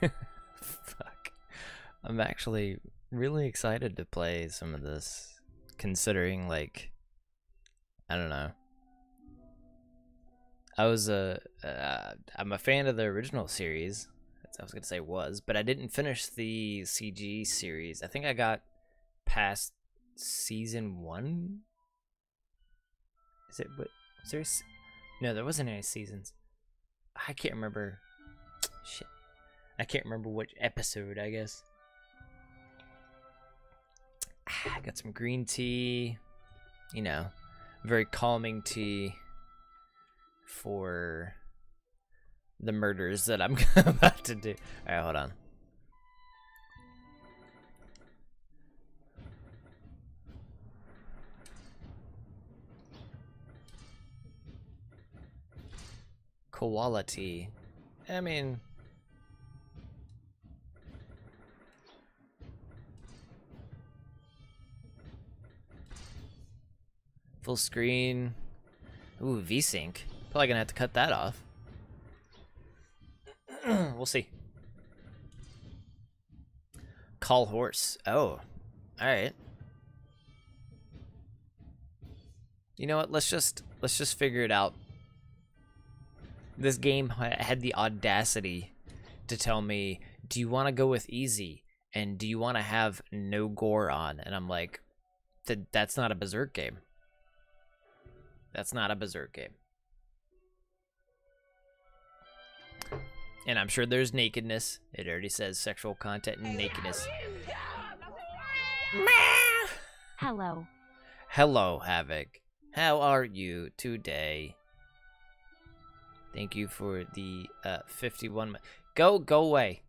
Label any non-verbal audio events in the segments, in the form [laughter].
[laughs] Fuck. I'm actually really excited to play some of this, considering, like, I don't know. I was a, uh, I'm a fan of the original series. I was gonna say was, but I didn't finish the CG series. I think I got past season one. Is it what? Was there? No, there wasn't any seasons. I can't remember. Shit. I can't remember which episode, I guess. [sighs] I got some green tea. You know, very calming tea for the murders that I'm [laughs] about to do. Alright, hold on. Quality. I mean... Full screen. Ooh, VSync. Probably gonna have to cut that off. [clears throat] we'll see. Call horse. Oh, all right. You know what? Let's just let's just figure it out. This game had the audacity to tell me, "Do you want to go with easy?" and "Do you want to have no gore on?" And I'm like, "That that's not a berserk game. That's not a berserk game." And I'm sure there's nakedness. It already says sexual content and nakedness. Hello. Hello, Havoc. How are you today? Thank you for the uh, 51. Go, go away.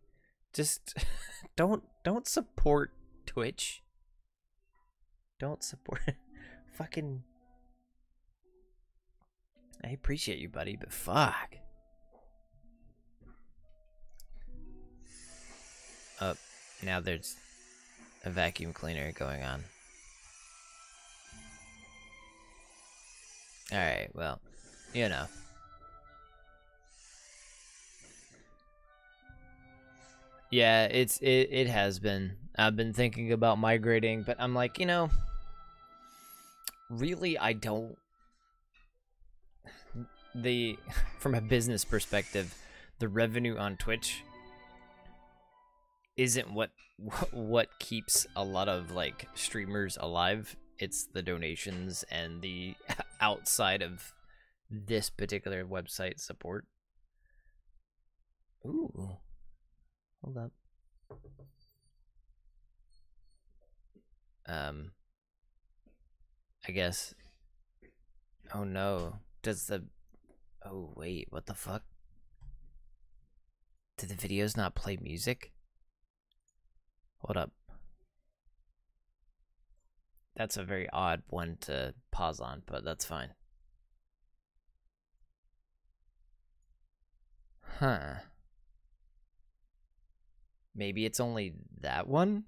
Just [laughs] don't, don't support Twitch. Don't support. [laughs] Fucking. I appreciate you, buddy, but fuck. Oh, now there's a vacuum cleaner going on. Alright, well, you know. Yeah, it's it, it has been. I've been thinking about migrating, but I'm like, you know, really I don't the [laughs] from a business perspective, the revenue on Twitch isn't what [laughs] what keeps a lot of like streamers alive. It's the donations and the [laughs] outside of this particular website support. Ooh. Hold up. Um I guess Oh no. Does the Oh wait, what the fuck? Did the videos not play music? Hold up. That's a very odd one to pause on, but that's fine. Huh. Maybe it's only that one?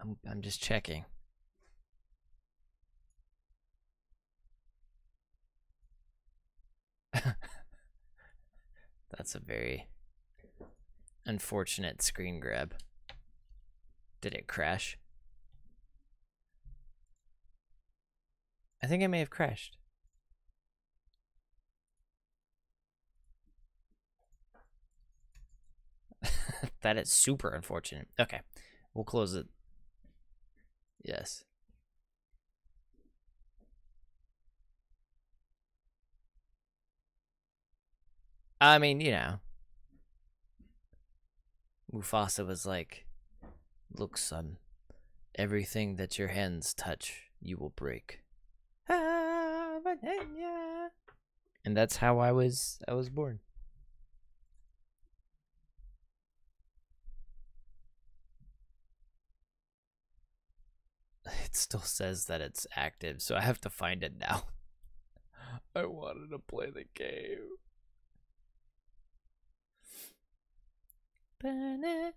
I'm I'm just checking. [laughs] That's a very Unfortunate screen grab. Did it crash? I think I may have crashed. [laughs] that is super unfortunate. Okay, we'll close it. Yes. I mean, you know. Mufasa was like, Look, son, everything that your hands touch, you will break. [laughs] And that's how I was I was born. [laughs] it still says that it's active, so I have to find it now. [laughs] I wanted to play the game. [laughs]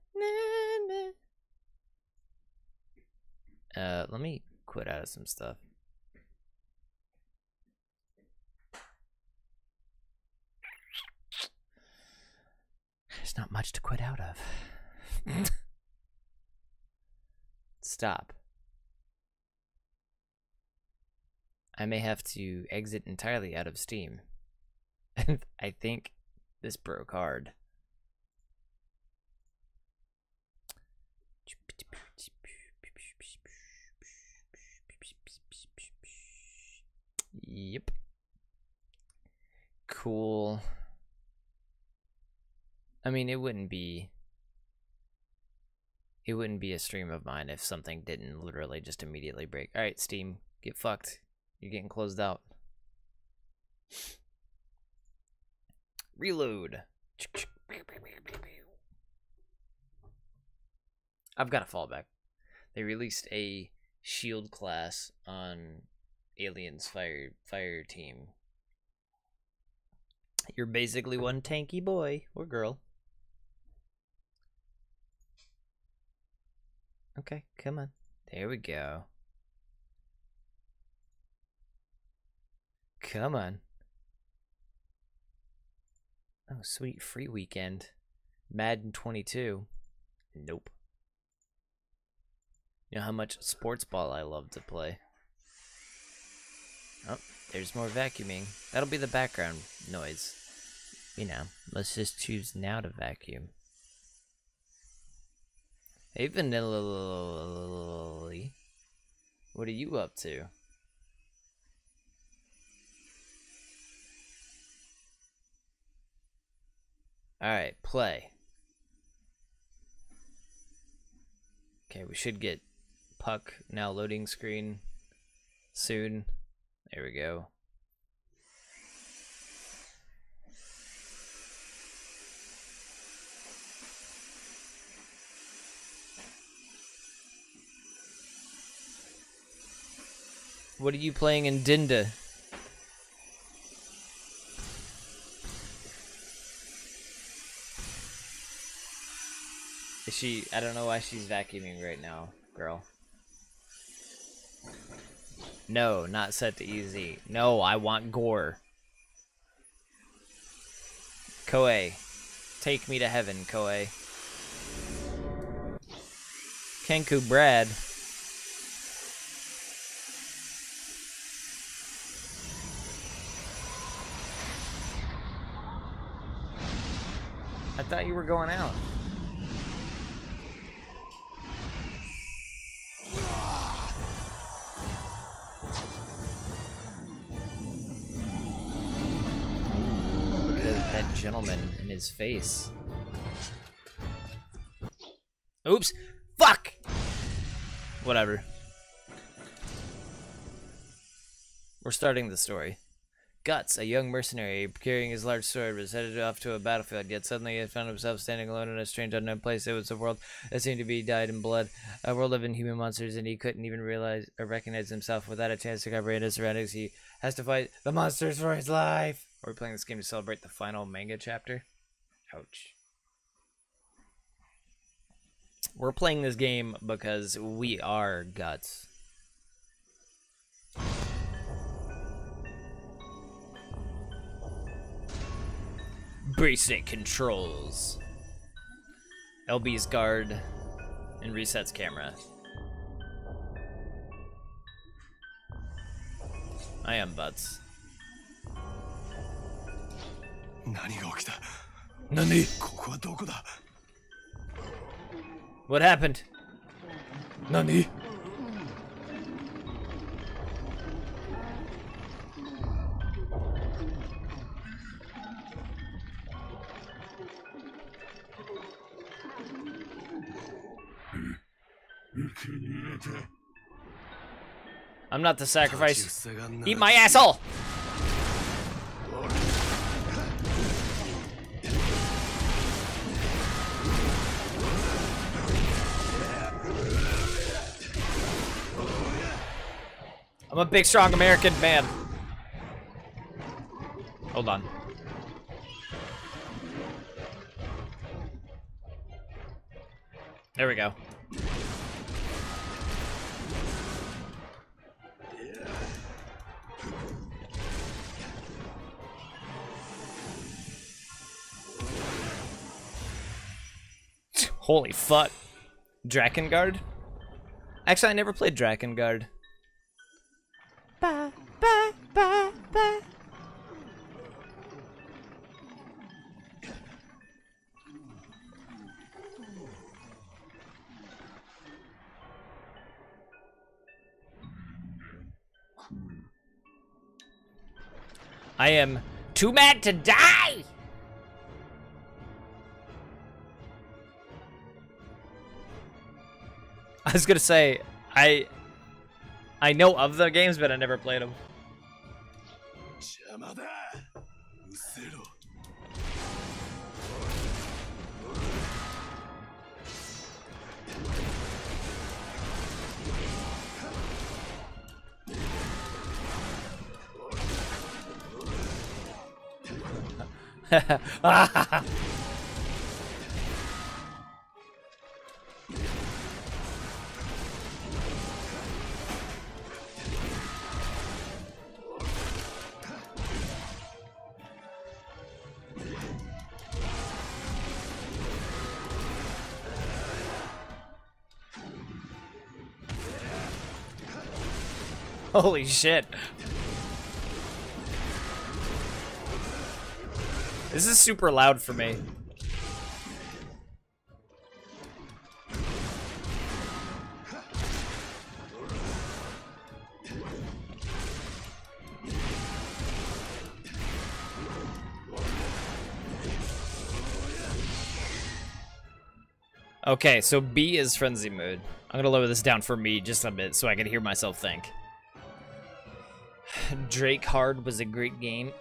Uh, let me quit out of some stuff. [sighs] There's not much to quit out of. Stop. I may have to exit entirely out of Steam. [laughs] I think this broke hard. Yep. Cool. I mean, it wouldn't be it wouldn't be a stream of mine if something didn't literally just immediately break. All right, Steam, get fucked. You're getting closed out. Reload. I've got a fallback. They released a shield class on Aliens Fire Fire Team. You're basically one tanky boy or girl. Okay, come on. There we go. Come on. Oh, sweet free weekend. Madden 22. Nope. You know how much sports ball I love to play. Oh, there's more vacuuming. That'll be the background noise. You know, let's just choose now to vacuum. Hey, Vanilla. What are you up to? Alright, play. Okay, we should get puck now loading screen soon. There we go. What are you playing in Dinda? She? I don't know why she's vacuuming right now, girl. No, not set to easy. No, I want gore. Koei. Take me to heaven, Koei. Kenku Brad. I thought you were going out. Gentleman in his face. Oops! Fuck! Whatever. We're starting the story. Guts, a young mercenary carrying his large sword, was headed off to a battlefield, yet suddenly he found himself standing alone in a strange unknown place. It was a world that seemed to be dyed in blood, a world of inhuman monsters, and he couldn't even realize or recognize himself without a chance to comprehend his surroundings. He has to fight the monsters for his life. Are we playing this game to celebrate the final manga chapter? Ouch. We're playing this game because we are Guts. Basic controls. LB's guard and resets camera. I am Butts. 何が起きた Nani? ここはどこだ What happened? Nani? I'm not the sacrifice. Eat my asshole! I'm a big, strong American man. Hold on. There we go. Holy fuck. Drakengard? Actually, I never played Drakengard. Ba, ba, ba, ba. I am too mad to die! I was gonna say, I I know of the games, but I never played them. [laughs] Holy shit. This is super loud for me. Okay, so B is frenzy mode. I'm gonna lower this down for me just a bit so I can hear myself think. Drake Hard was a great game.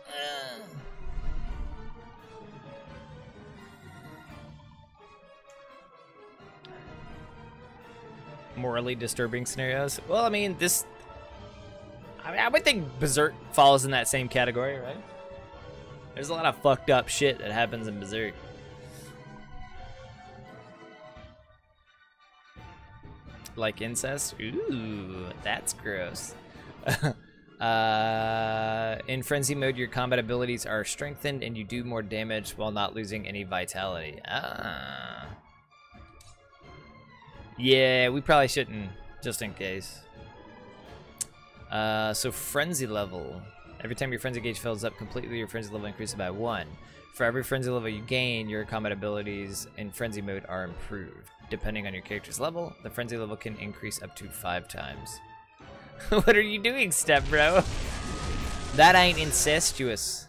Morally disturbing scenarios. Well, I mean, this. I, mean, I would think Berserk falls in that same category, right? There's a lot of fucked up shit that happens in Berserk. Like incest? Ooh, that's gross. [laughs] Uh, in frenzy mode, your combat abilities are strengthened and you do more damage while not losing any vitality. Ah. Yeah, we probably shouldn't, just in case. Uh, so frenzy level. Every time your frenzy gauge fills up completely, your frenzy level increases by one. For every frenzy level you gain, your combat abilities in frenzy mode are improved. Depending on your character's level, the frenzy level can increase up to five times. [laughs] what are you doing, step bro? That ain't incestuous.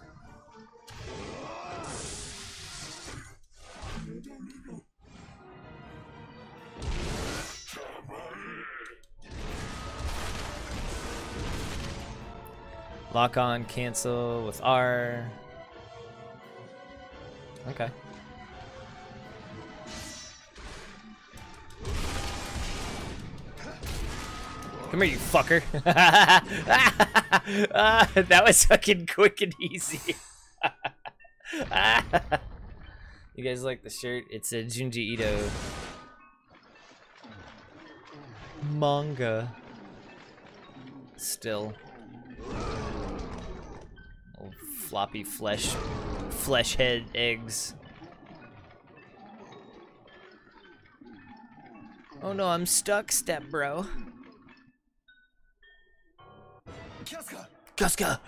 Lock on, cancel with R. Okay. Come here, you fucker. uh, [laughs] [laughs] that was fucking quick and easy. [laughs] you guys like the shirt? It's a Junji Ito manga. Still. Old floppy flesh, flesh head eggs. Oh no, I'm stuck, step bro. Kiasuka! Casca!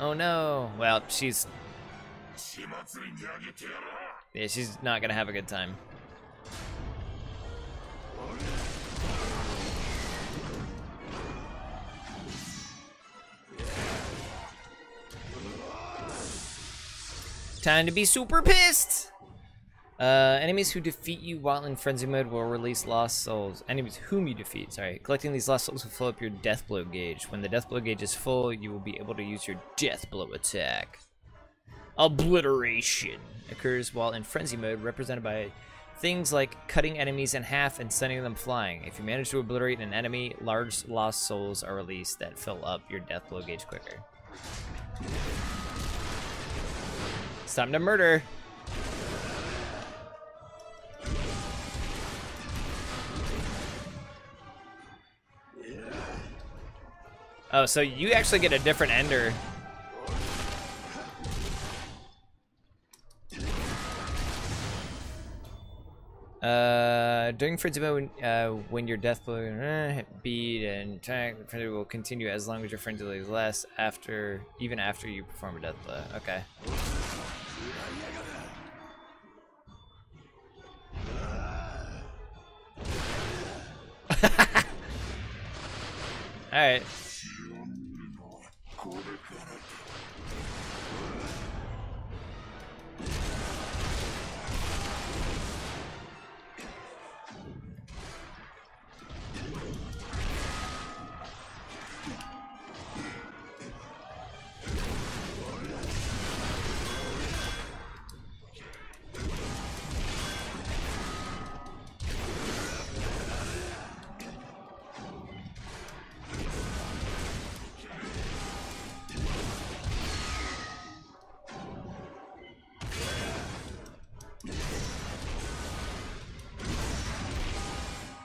Oh no. Well, she's. Yeah, she's not gonna have a good time. Time to be super pissed! Uh, enemies who defeat you while in frenzy mode will release lost souls. Enemies whom you defeat, sorry. Collecting these lost souls will fill up your death blow gauge. When the death blow gauge is full, you will be able to use your death blow attack. Obliteration occurs while in frenzy mode, represented by things like cutting enemies in half and sending them flying. If you manage to obliterate an enemy, large lost souls are released that fill up your death blow gauge quicker. It's time to murder. Oh, so you actually get a different ender. Uh, during Frenzy mode, uh, when your death blow uh, beat and attack, the frenzy will continue as long as your frenzy lasts after, even after you perform a death blow. Okay. [laughs] All right.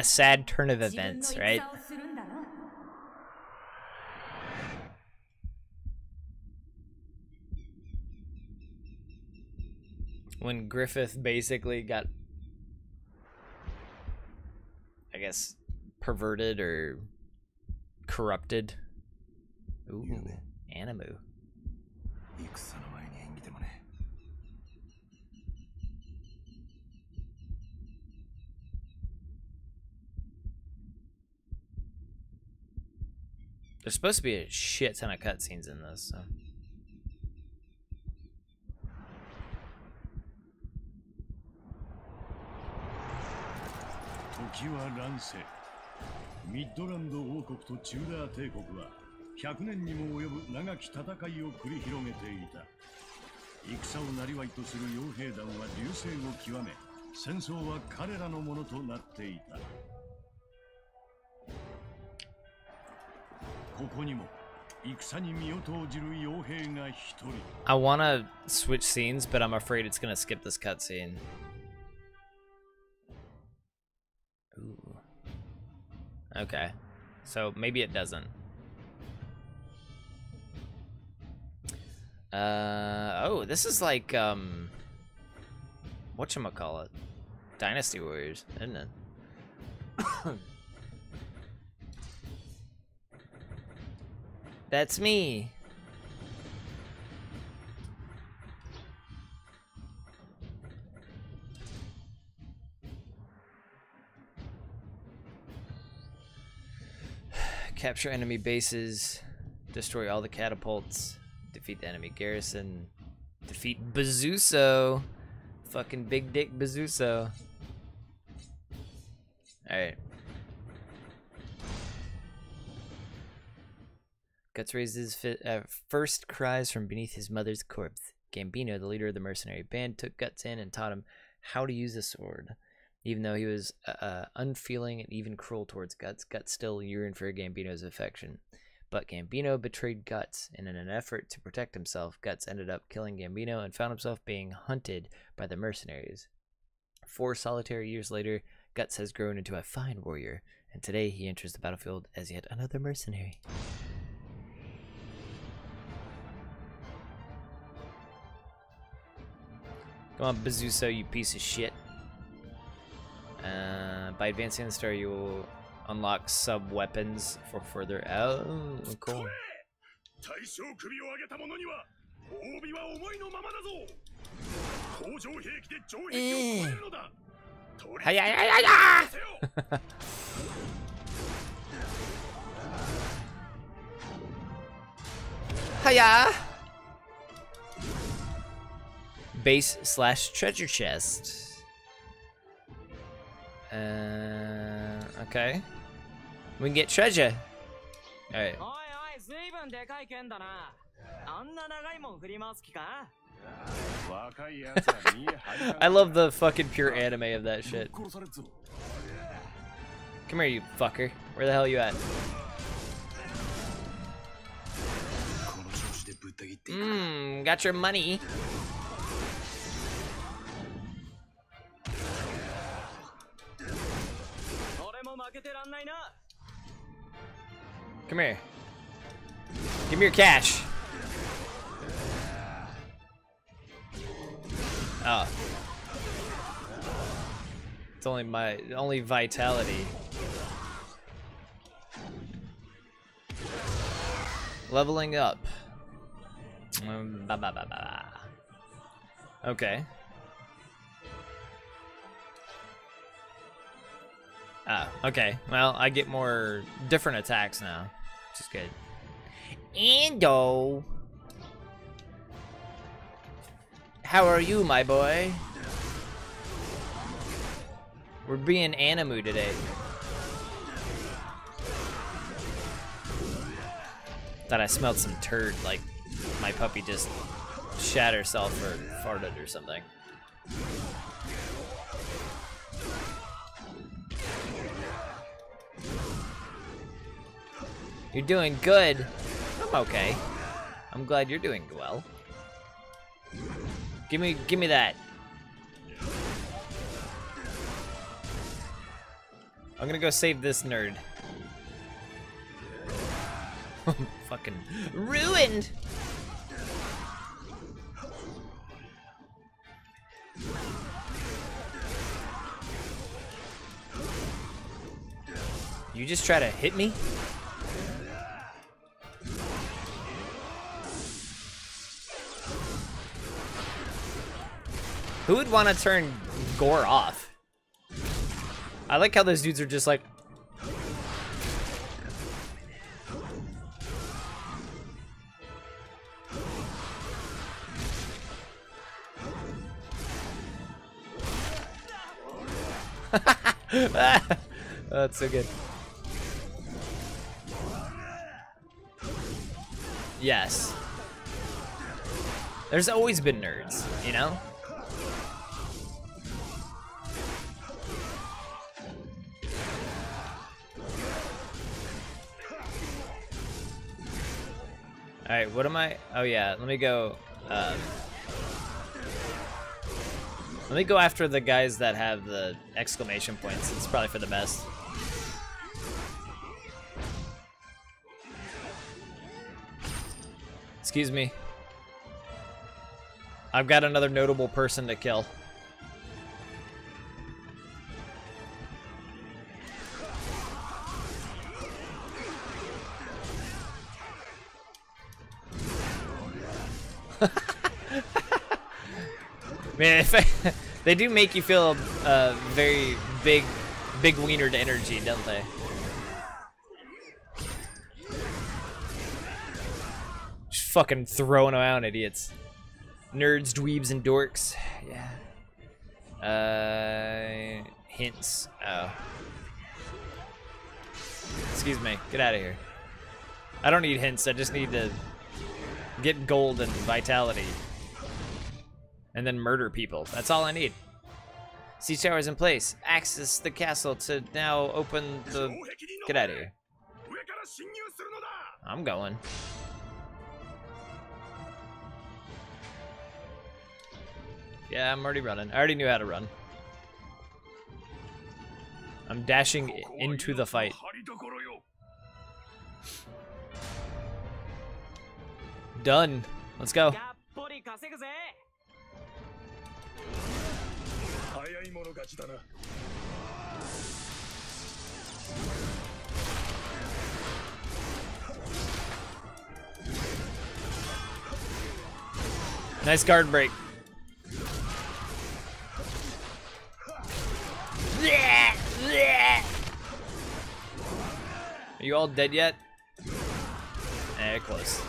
a sad turn of events, right? When Griffith basically got, I guess, perverted or corrupted. Ooh, Animu. There's supposed to be a shit ton of cutscenes in this. So. 時は乱世ミッドランド王国とチューダー帝国は100年にも及ぶ長き戦いを繰り広げていた戦をなりわいとする傭兵団は隆盛を極め戦争は彼らのものとなっていた ここにも戦に身を投じる傭兵が一人 I want to switch scenes, but I'm afraid it's gonna skip this cutscene. Ooh. Okay. So maybe it doesn't. Uh oh, this is like um whatchamacallit? Dynasty Warriors, isn't it? [coughs] [coughs] That's me. [sighs] Capture enemy bases, destroy all the catapults, defeat the enemy garrison, defeat Bazuso. Fucking big dick Bazuso. Alright. Guts raises fi- uh, first cries from beneath his mother's corpse. Gambino, the leader of the mercenary band, took Guts in and taught him how to use a sword. Even though he was uh, uh, unfeeling and even cruel towards Guts, Guts still yearned for Gambino's affection. But Gambino betrayed Guts, and in an effort to protect himself, Guts ended up killing Gambino and found himself being hunted by the mercenaries. Four solitary years later, Guts has grown into a fine warrior, and today he enters the battlefield as yet another mercenary. Come on, Bazuso, you piece of shit. Uh, by advancing the star, you will unlock sub-weapons for further... Oh, cool. Eh. Ah! [laughs] Hiya! base slash treasure chest. Uh, okay. We can get treasure. Alright. [laughs] I love the fucking pure anime of that shit. Come here, you fucker. Where the hell you at? Mmm, got your money. Come here. Give me your cash. Oh. It's only my only vitality. Leveling up. Mm, ba, ba, ba, ba. Okay. Ah, okay. Well, I get more different attacks now, which is good. Ando! How are you, my boy? We're being animu today. Thought I smelled some turd, like my puppy just shat herself or farted or something. You're doing good. I'm okay. I'm glad you're doing well. Give me, give me that. I'm gonna go save this nerd. [laughs] Fucking ruined. You just try to hit me? Who would want to turn Gore off? I like how those dudes are just like. [laughs] that's so good. Yes. There's always been nerds, you know? Alright, what am I? Oh yeah, let me go. Um, let me go after the guys that have the exclamation points. It's probably for the best. Excuse me. I've got another notable person to kill. Man, if I, [laughs] they do make you feel uh, very big, big wienered energy, don't they? Just fucking throwing around idiots. Nerds, dweebs, and dorks. Yeah. Uh, hints. Oh. Excuse me. Get out of here. I don't need hints. I just need to get gold and vitality and then murder people. That's all I need. Siege tower's in place. Access the castle to now open the... Get out of here. I'm going. Yeah, I'm already running. I already knew how to run. I'm dashing into the fight. Done. Let's go. い者勝ちだな Nice guard break. Are you all dead yet? Eh, close.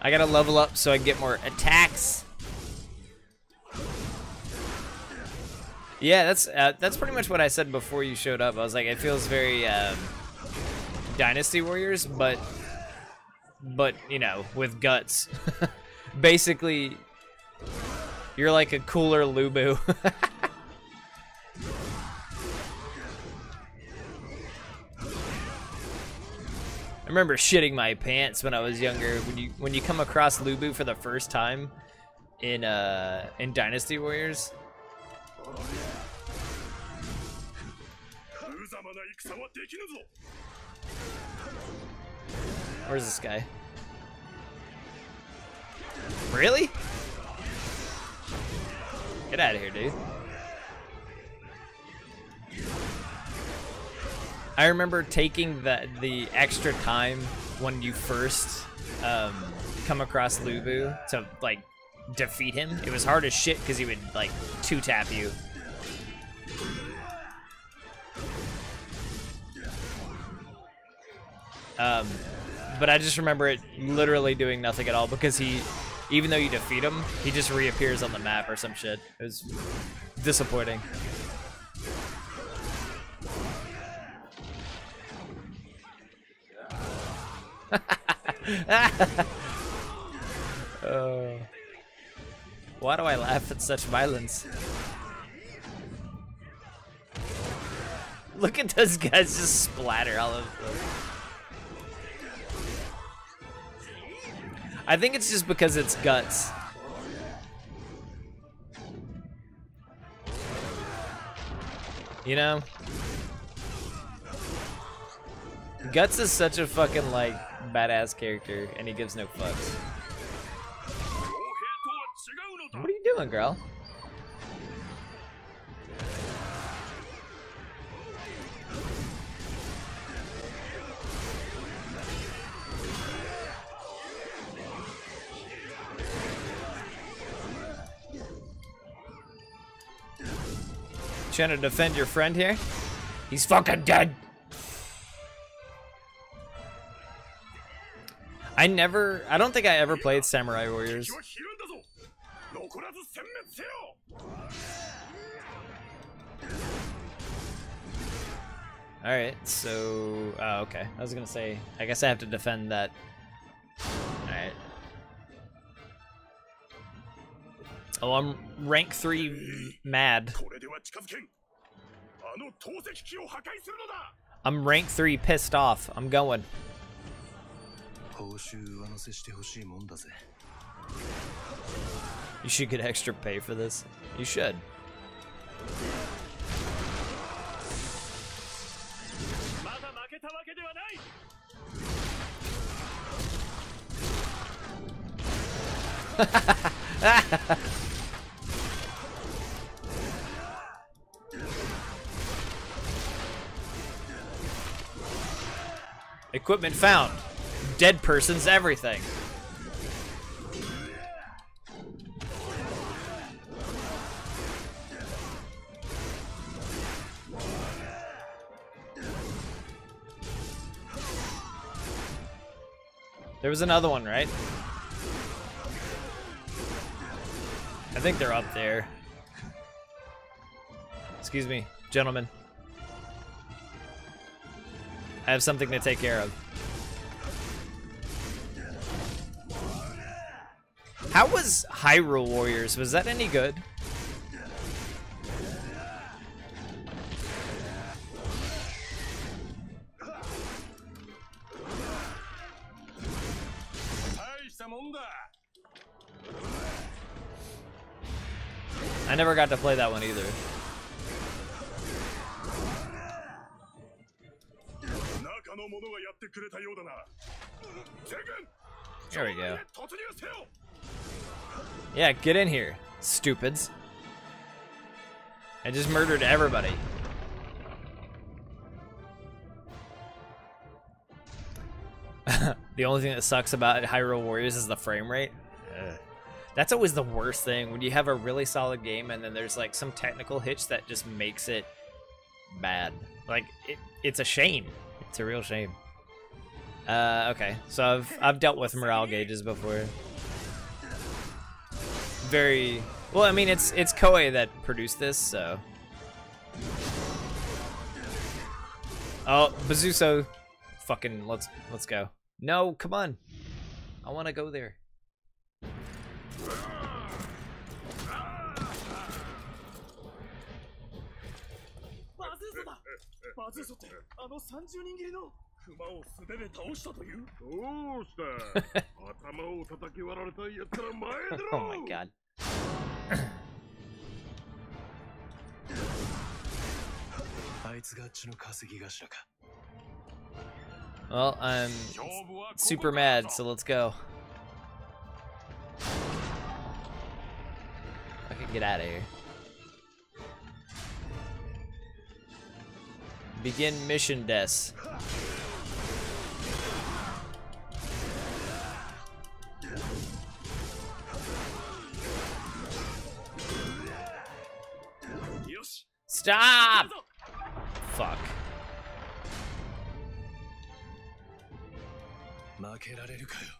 I gotta level up so I can get more attacks. Yeah, that's uh, that's pretty much what I said before you showed up. I was like, it feels very um, Dynasty Warriors, but but you know, with guts. [laughs] Basically, you're like a cooler Lu Bu. [laughs] I remember shitting my pants when I was younger. When you when you come across Lu Bu for the first time in uh in Dynasty Warriors, where's this guy? Really? Get out of here, dude. I remember taking the the extra time when you first um, come across Lu Bu to like defeat him. It was hard as shit because he would like two tap you. Um, but I just remember it literally doing nothing at all because he, even though you defeat him, he just reappears on the map or some shit. It was disappointing. [laughs] Uh, why do I laugh at such violence? Look at those guys just splatter all over the. I think it's just because it's guts. You know? Guts is such a fucking like badass character and he gives no fucks. What are you doing, girl? Trying to defend your friend here? He's fucking dead! I never, I don't think I ever played Samurai Warriors. All right, so... Oh, okay. I was gonna say, I guess I have to defend that. Alright. Oh, I'm rank 3 mad. I'm rank 3 pissed off. I'm going. You should get extra pay for this. You should. [laughs] Equipment found. Dead person's everything. There was another one, right? I think they're up there. Excuse me, gentlemen. I have something to take care of. How was Hyrule Warriors? Was that any good? もんだ I never got to play that one either. 中の者がやってくれたようだな全軍 There we go. 突入せよ Yeah, get in here, stupids. I just murdered everybody. [laughs] the only thing that sucks about Hyrule Warriors is the frame rate. Ugh. That's always the worst thing when you have a really solid game and then there's like some technical hitch that just makes it bad. Like it, it's a shame. It's a real shame. Uh, okay, so I've I've dealt with morale gauges before very well. I mean, it's it's Koei that produced this, so. Oh, Bazuso, fucking let's let's go. No, come on. I want to go there. [laughs] oh my god. [coughs] Well, I'm super mad, so let's go. I can get out of here. Begin mission des. Stop! Fuck. 負けられるかよ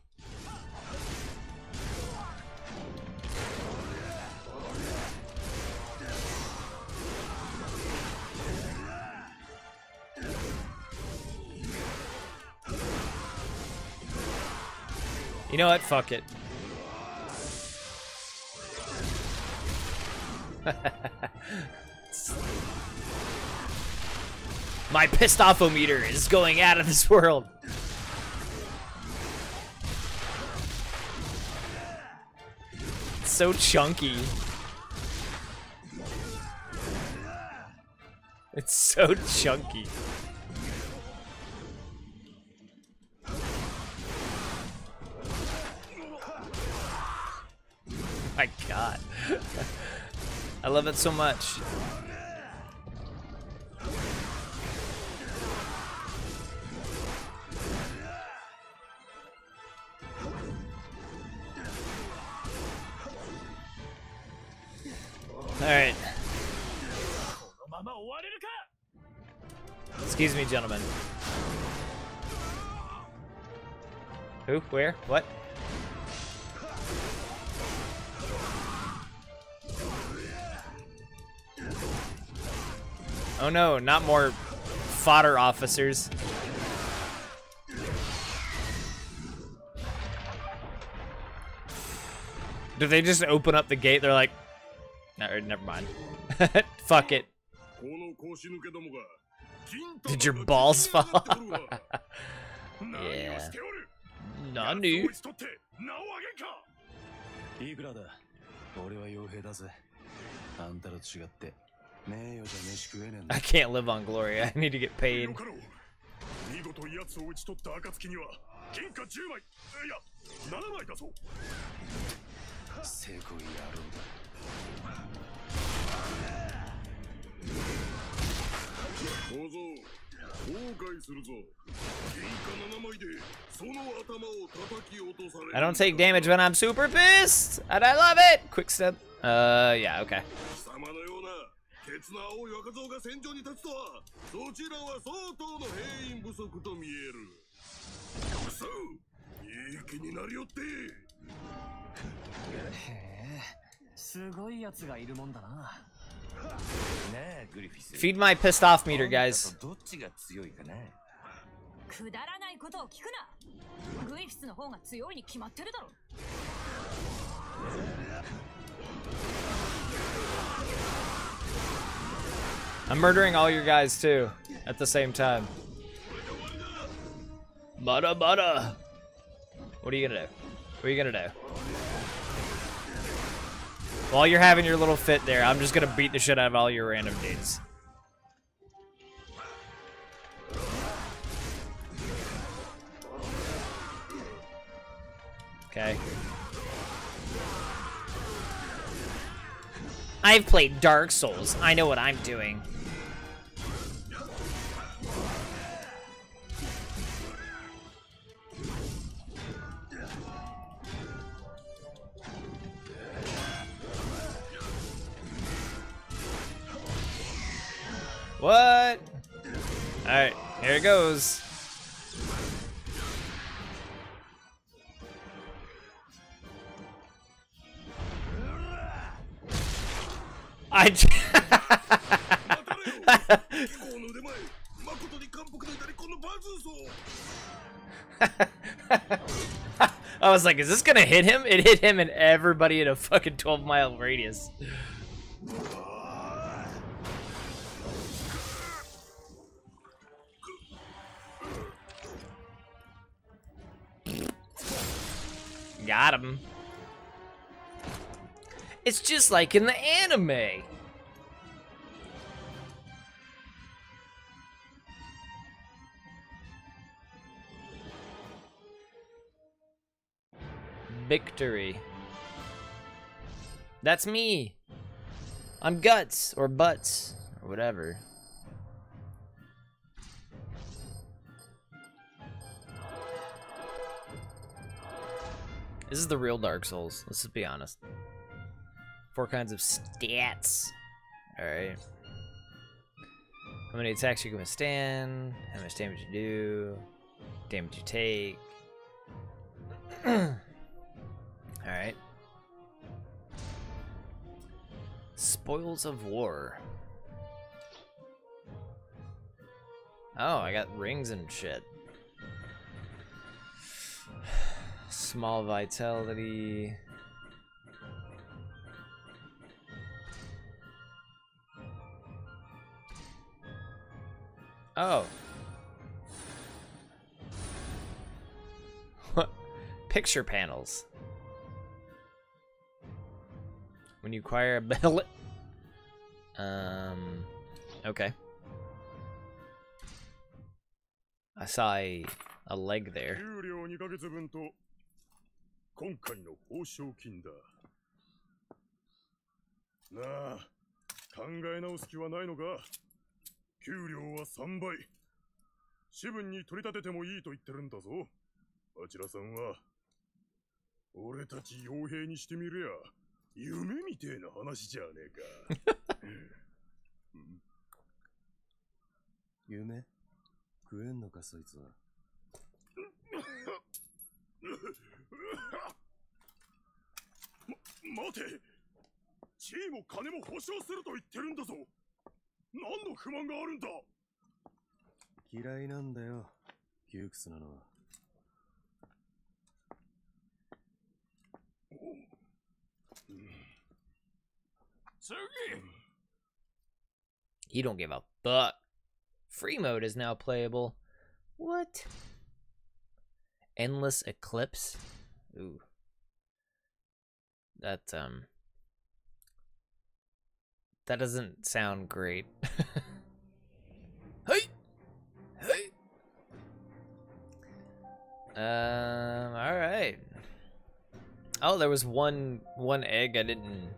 You know what? Fuck it. [laughs] My pissed off meter is going out of this world. So chunky. It's so chunky. [laughs] My god. [laughs] I love it so much. Alright. Excuse me, gentlemen. Who? Where? What? Oh no, not more fodder officers. Do they just open up the gate? They're like, or, never mind. [laughs] Fuck it. Did your balls fall? [laughs] yeah. Nani? I can't live on glory. I need to get paid. [laughs] よかろう見事奴を打ち取った暁には金貨10枚いや7枚だ小僧後悔するぞ金貨7枚でその頭を叩き落とされる I don't take damage when I'm super pissed, and I love it. Quick step. Uh, yeah, okay. 貴様のような鉄の青い若造が戦場に立つとはそちらは相当の兵員不足と見えるそういい気になりよって へえすごいやつがいるもんだなねえグリフィス Feed my pissed off meter, guys. どっちが強いかねくだらないことを聞くなグリフィスの方が強いに決まってるだろ I'm murdering all your guys too at the same time. Butter, butter. What are you gonna do? What are you gonna do? While you're having your little fit there, I'm just gonna beat the shit out of all your random dudes. Okay. I've played Dark Souls. I know what I'm doing. What? Alright, here it goes. I [laughs] I was like, is this gonna hit him? It hit him and everybody in a fucking 12 mile radius. Got him. It's just like in the anime. Victory. That's me. I'm Guts, or Butts, or whatever. This is the real Dark Souls. Let's just be honest. Four kinds of stats. Alright. How many attacks you can withstand, how much damage you do, damage you take. [clears throat] Alright. Spoils of War. Oh, I got rings and shit. Small vitality. Oh. [laughs] Picture panels. When you acquire a billet. [laughs] Um. Okay. I saw a, a leg there. 給料2ヶ月分と今回の報奨金だ。なあ考え直す気はないのか。給料は3倍。士分に取り立ててもいいと言ってるんだぞ。あちらさんは俺たち傭兵にしてみりゃ夢みてえな話じゃねえか。夢？食えんのかそいつは [laughs] [laughs] ま、待て。地位も金も保証すると言ってるんだぞ。何の不満があるんだ。嫌いなんだよ。窮屈なの、次。You don't give a は now playable. Endless Eclipse? Ooh. That, um... That doesn't sound great. [laughs] hey! Hey! Um, alright. Oh, there was one one egg I didn't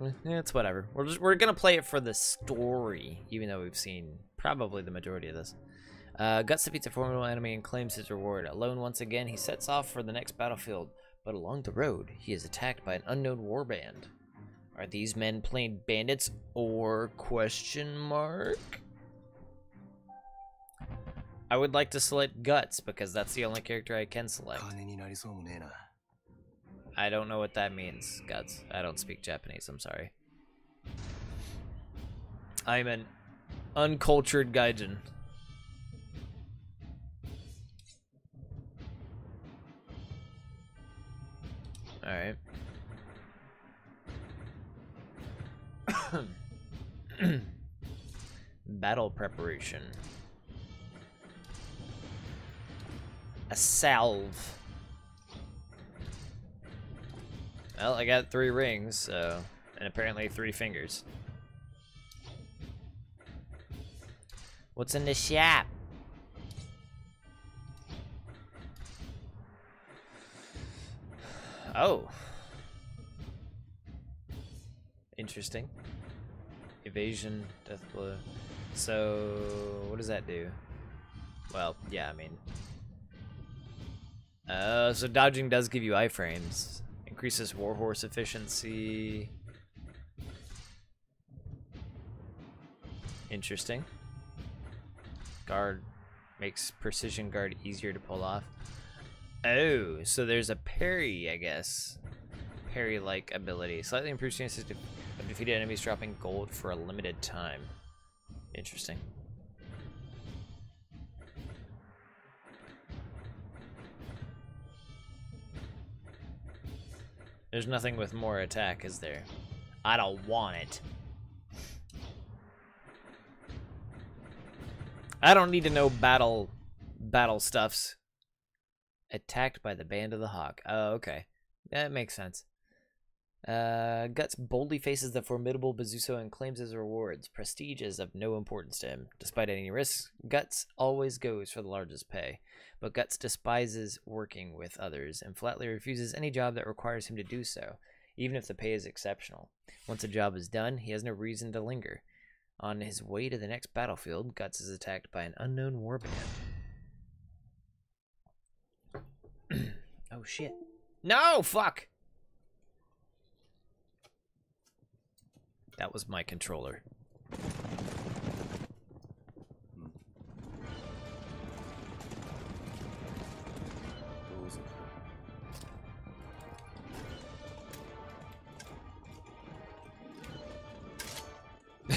Eh, It's whatever. We're just, we're gonna play it for the story, even though we've seen probably the majority of this. Uh, Guts defeats a formidable enemy and claims his reward. Alone once again, he sets off for the next battlefield, but along the road, he is attacked by an unknown warband. Are these men plain bandits or question mark? I would like to select Guts because that's the only character I can select. I don't know what that means, Guts. I don't speak Japanese, I'm sorry. I'm an uncultured gaijin. Alright. [coughs] Battle preparation. A salve. Well, I got three rings, so and apparently three fingers. What's in the shop? Oh. Interesting. Evasion, death blow. So, what does that do? Well, yeah, I mean. Uh, so dodging does give you iframes. Increases warhorse efficiency. Interesting. Guard makes precision guard easier to pull off. Oh, so there's a parry, I guess. Parry-like ability. Slightly improves chances of defeated enemies dropping gold for a limited time. Interesting. There's nothing with more attack, is there? I don't want it. I don't need to know battle battle stuffs. Attacked by the band of the hawk. Oh, okay. That makes sense. Uh, Guts boldly faces the formidable Bezuso and claims his rewards. Prestige is of no importance to him. Despite any risks, Guts always goes for the largest pay. But Guts despises working with others and flatly refuses any job that requires him to do so, even if the pay is exceptional. Once a job is done, he has no reason to linger. On his way to the next battlefield, Guts is attacked by an unknown warband. Oh, shit. No! Fuck! That was my controller.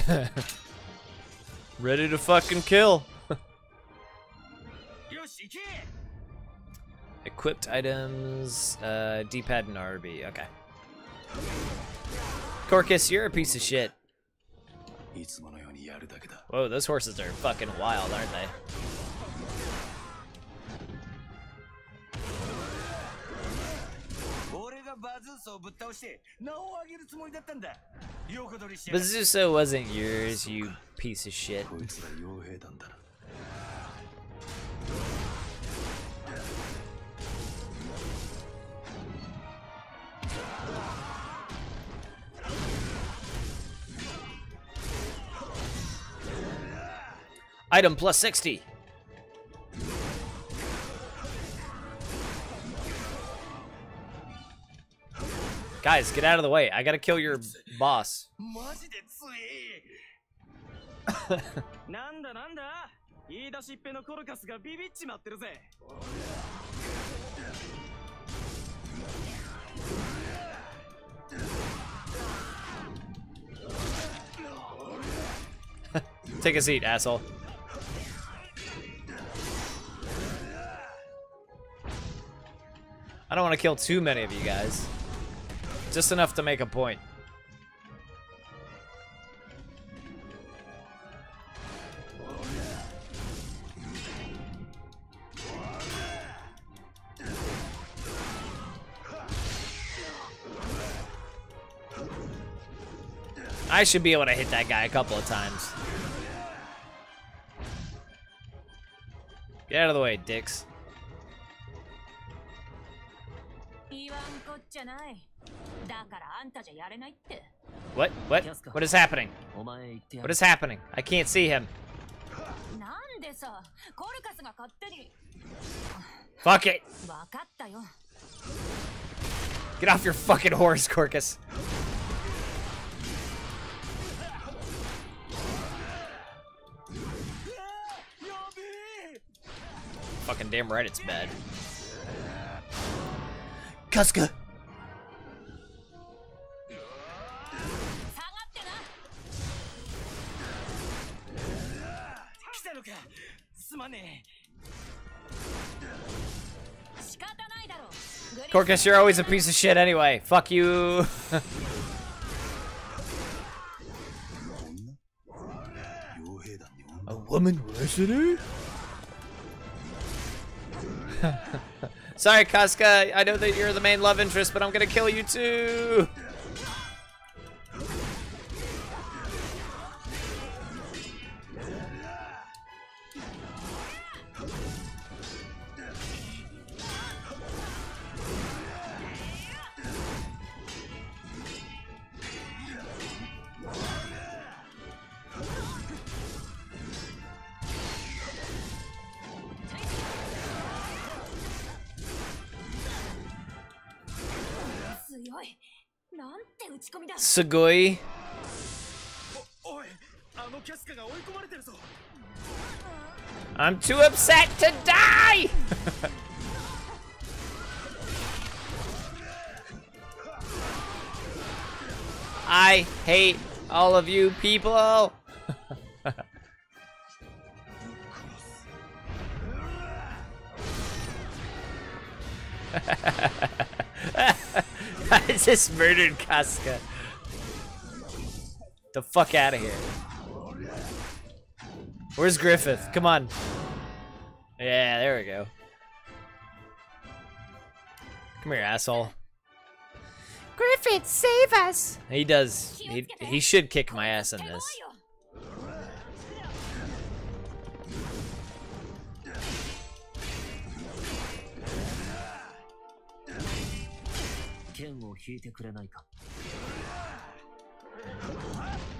[laughs] Ready to fucking kill. Equipped items, uh, D-pad and RB. Okay. Corkus, you're a piece of shit. Whoa, those horses are fucking wild, aren't they? Bazuso wasn't yours, you piece of shit. Item plus 60. Guys, get out of the way. I gotta kill your boss. [laughs] Take a seat, asshole. I don't want to kill too many of you guys. Just enough to make a point. I should be able to hit that guy a couple of times. Get out of the way, dicks. What? What? What is happening? What is happening? I can't see him. Fuck it! Get off your fucking horse, Corkus. Fucking damn right it's bad. Corkus, Corcus, you're always a piece of shit anyway. Fuck you. a woman wrestler? [laughs] Sorry, Casca. I know that you're the main love interest, but I'm gonna kill you too. なんて打ち込みだ Sugoi. おいあのキャスカが追い込まれてるぞ I'm too upset to die! [laughs] I hate all of you people. Just murdered Casca. The fuck out of here. Where's Griffith? Come on. Yeah, there we go. Come here, asshole. Griffith, save us! He does. He, he should kick my ass in this. 剣を引いてくれないか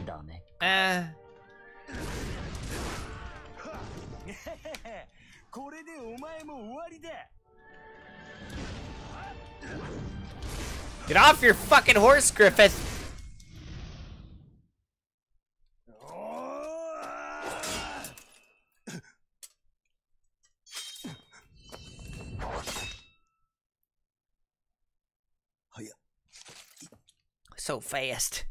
ダメ Eh. これでお前も終わりだ [laughs] Get off your fucking horse, Griffith! so fast.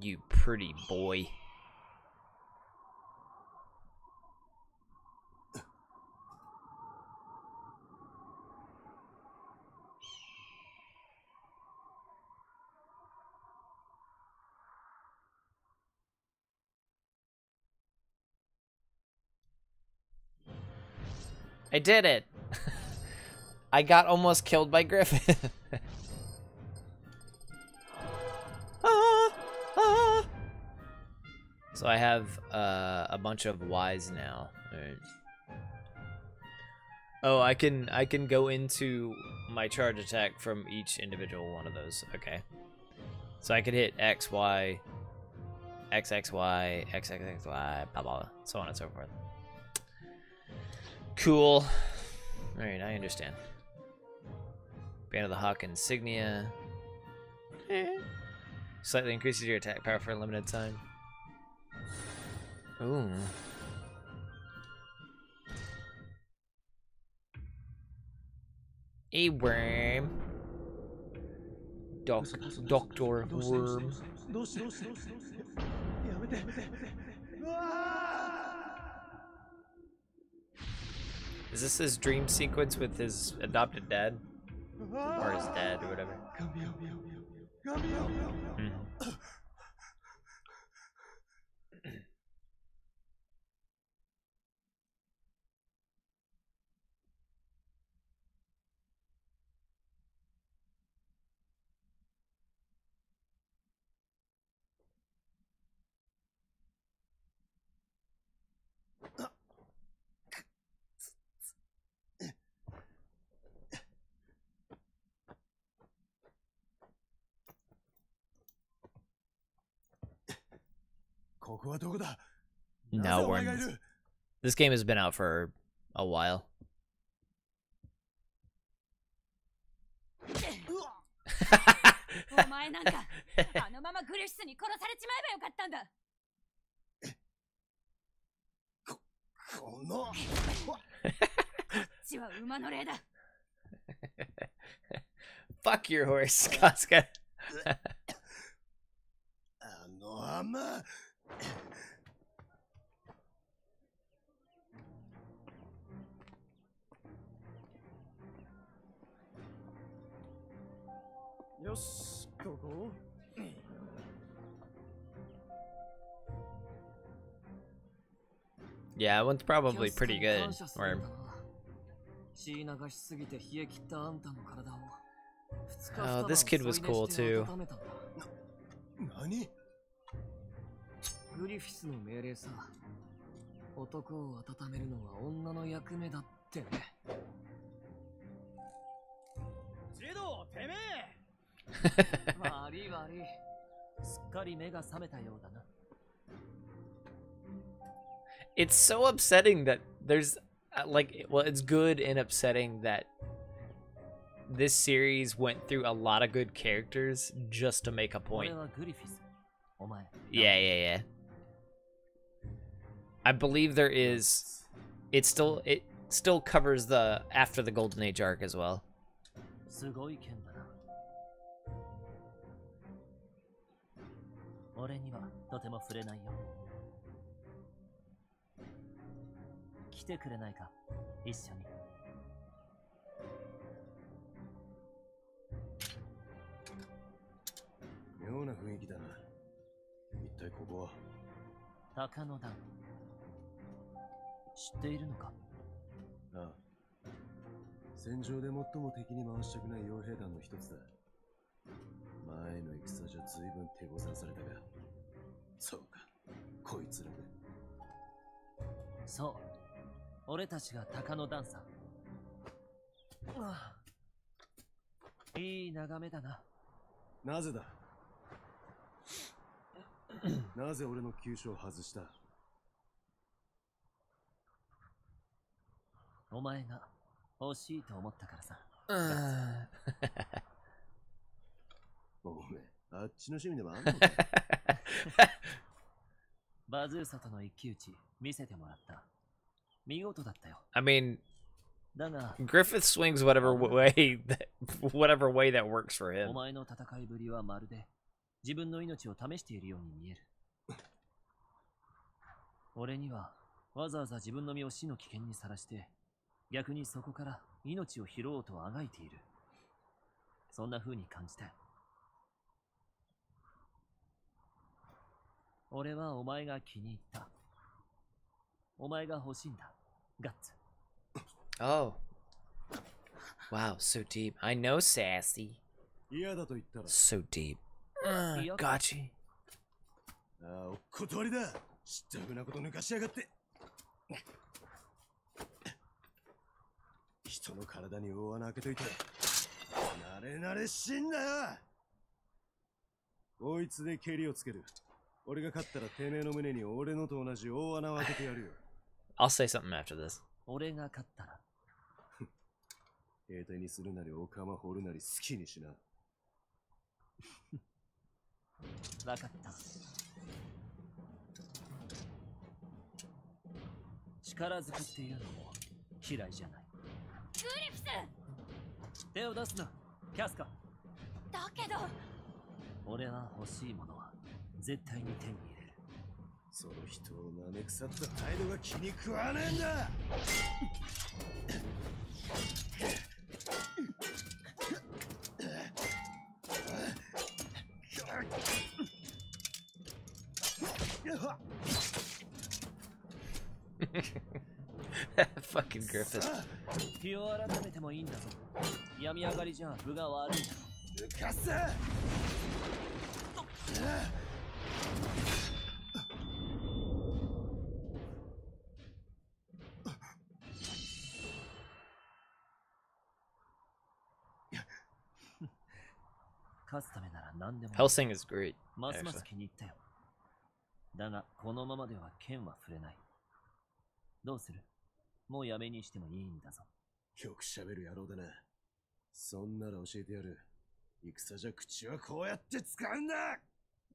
You pretty boy. I did it. [laughs] I got almost killed by Griffin. Ah, [laughs] ah. So I have uh, a bunch of Ys now. Alright. Oh, I can I can go into my charge attack from each individual one of those. Okay. So I could hit X, Y, X, X, Y, X, X, X, Y, blah, blah, so on and so forth. Cool. Alright, I understand. Band of the Hawk insignia. Eh. Slightly increases your attack power for a limited time. Ooh. A worm. Doc Doctor Worm. Is this his dream sequence with his adopted dad? Or his dad or whatever? Come here, come here, come here. Mm -hmm. No, we're in... this game has been out for a while. [laughs] [laughs] Fuck your horse, Casca. [laughs] Yeah, that one's probably pretty good. Or 血流しすぎて冷え切ったあんたの体を Oh, this kid was cool, too. 何グリフィスの命令さ男を温めるのは女の役目だってねジドてめえ悪い悪いすっかり目が覚めたようだな it's so upsetting that there's uh, like well it's good and upsetting that this series went through a lot of good characters just to make a point. Yeah yeah yeah. I believe there is it still it still covers the after the golden age arc as well. 来てくれないか？一緒に妙な雰囲気だな。一体ここは鷹の段知っているのか？ああ。戦場で最も敵に回したくない傭兵団の一つだ。前の戦じゃ随分手こざされたが。そうか。こいつらで。そう俺たちが鷹の段さいい眺めだな。なぜだ？[coughs] なぜ俺の急所を外した？お前が欲しいと思ったからさ。[laughs] おめえ、あっちの趣味でもあんの？か [laughs] バズーサとの一騎打ち見せてもらった I mean, Griffith swings whatever way that whatever way that works for お him. 前の戦いぶりはまるで自分の命を試しているように見える。俺にはわざわざ自分の身を死の危険にさらして逆にそこから命を拾おうとあがいている。そんな風に感じたよ俺はお前が気に入ったお前が欲しいんだガッツ Oh. Wow, so deep. I know sassy. 嫌だと言ったら、So deep. Uh, gotcha. ああ、お断りだ知ったふうなこと抜かしやがって人の体に大穴開けといて、慣れ慣れしんなよこいつで蹴りをつける。俺が勝ったらてめえの胸に俺のと同じ大穴を開けてやるよ。I'll say something after this. 俺が勝ったら。兵隊にするなりお釜掘るなり好きにしな。分かった。力ずくっていうのも嫌いじゃない。グリフス手を出すな。キャスカ。だけど。俺は欲しいものは絶対に手に入れるその人を舐め腐った態度が気に食わねえんだ。か [laughs] Fucking Griffith. 日を改めてもいいんだぞ。病み上がりじゃ分が悪いだろ。抜かす Hellsing is great. Actually.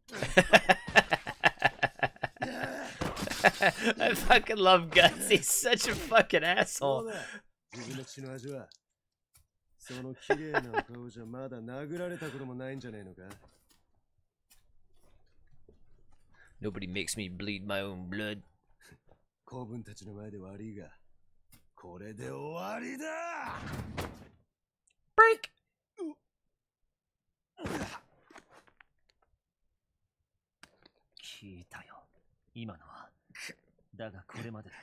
[laughs] fucking love Guts. He's such a fucking asshole. [laughs] その綺麗なお顔じゃまだ殴られたこともないんじゃねえのか？Nobody makes me bleed my own blood. 子分たちの前で悪いが、これで終わりだ！Break. 聞いたよ。今のは。だがこれまでだ。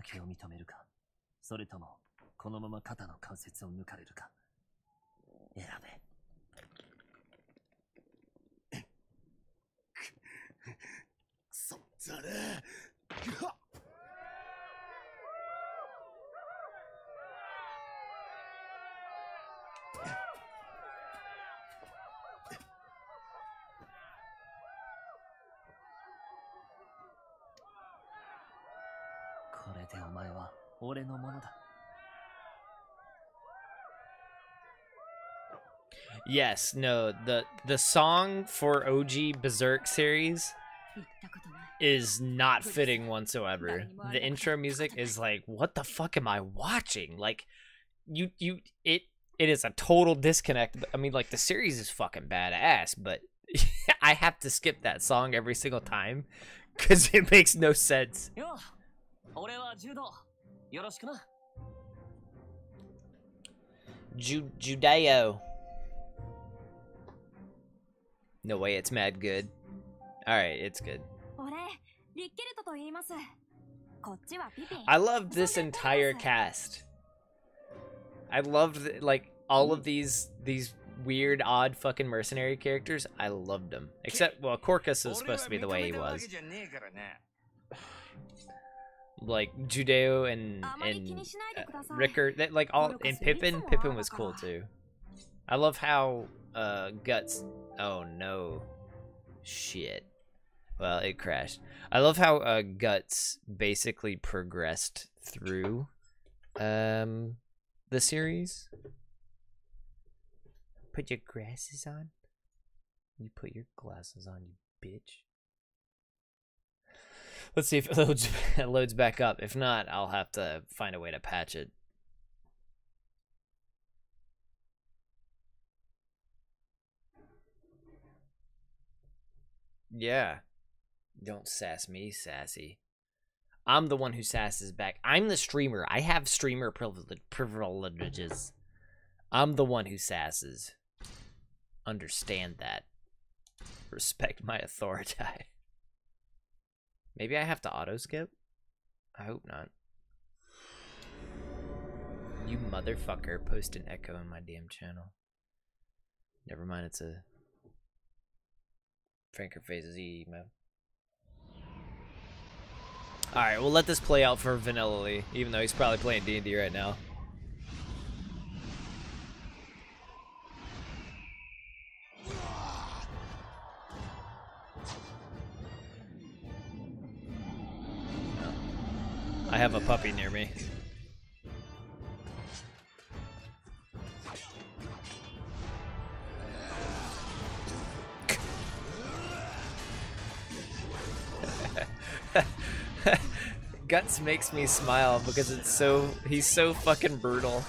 負けを認めるか。それともこのまま肩の関節を抜かれるか。選べ。そざれこれでお前は俺のものだ Yes, no, the the song for OG Berserk series is not fitting whatsoever. The intro music is like, what the fuck am I watching? Like you you it it is a total disconnect. I mean like the series is fucking badass, but [laughs] I have to skip that song every single time [laughs] cuz it makes no sense. Judeau. No way, it's mad good. Alright, it's good. I love this entire cast. I loved like all of these these weird, odd fucking mercenary characters. I loved them, except well, Corkus is supposed to be the way he was. [sighs] Like Judeau and and uh, Rickert, that like all and Pippin. Pippin was cool too. I love how uh Guts. Oh no, shit. Well, it crashed. I love how uh Guts basically progressed through um the series. Put your glasses on. You put your glasses on, you bitch. Let's see if it [laughs] loads, [laughs] it loads back up. If not, I'll have to find a way to patch it. Yeah. Don't sass me, sassy. I'm the one who sasses back. I'm the streamer. I have streamer privilege- privileges. I'm the one who sasses. Understand that. Respect my authority. [laughs] Maybe I have to auto skip? I hope not. You motherfucker, post an echo in my damn channel. Never mind, it's a Franker Phases E man. Alright, we'll let this play out for Vanilla Lee, even though he's probably playing D&D right now. I have a puppy near me. Guts makes me smile because it's so he's so fucking brutal.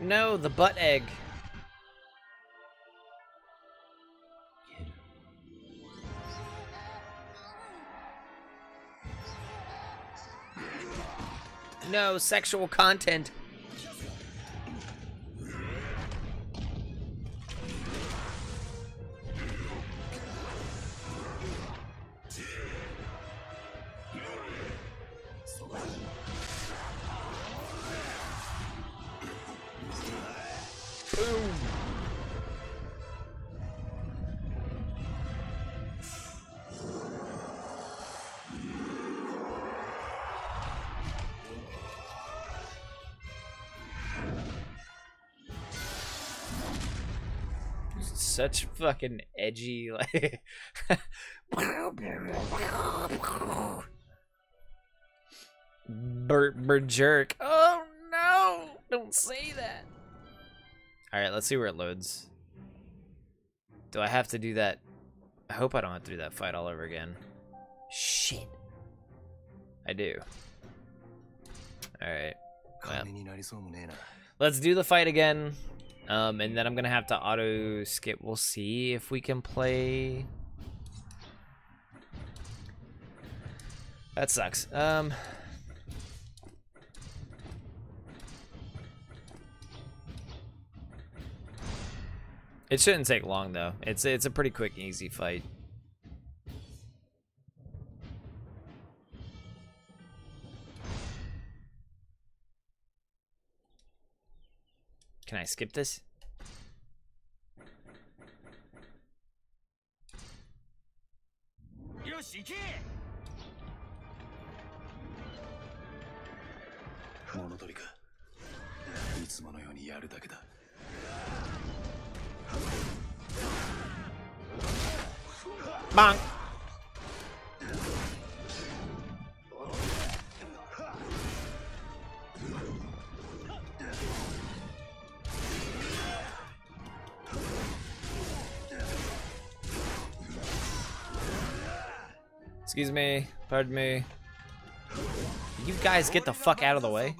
No, the butt egg. No sexual content. such fucking edgy [laughs] like Bert jerk. Oh no! Don't say that. All right, let's see where it loads. Do I have to do that? I hope I don't have to do that fight all over again. Shit. I do. All right. Well, let's do the fight again. Um, and then I'm gonna have to auto skip. We'll see if we can play. That sucks. Um. It shouldn't take long though. It's it's a pretty quick, easy fight. Can I skip this? Yoshi, 物取りかいつものようにやるだけだ Bonk. Excuse me. Pardon me. You guys get the fuck out of the way.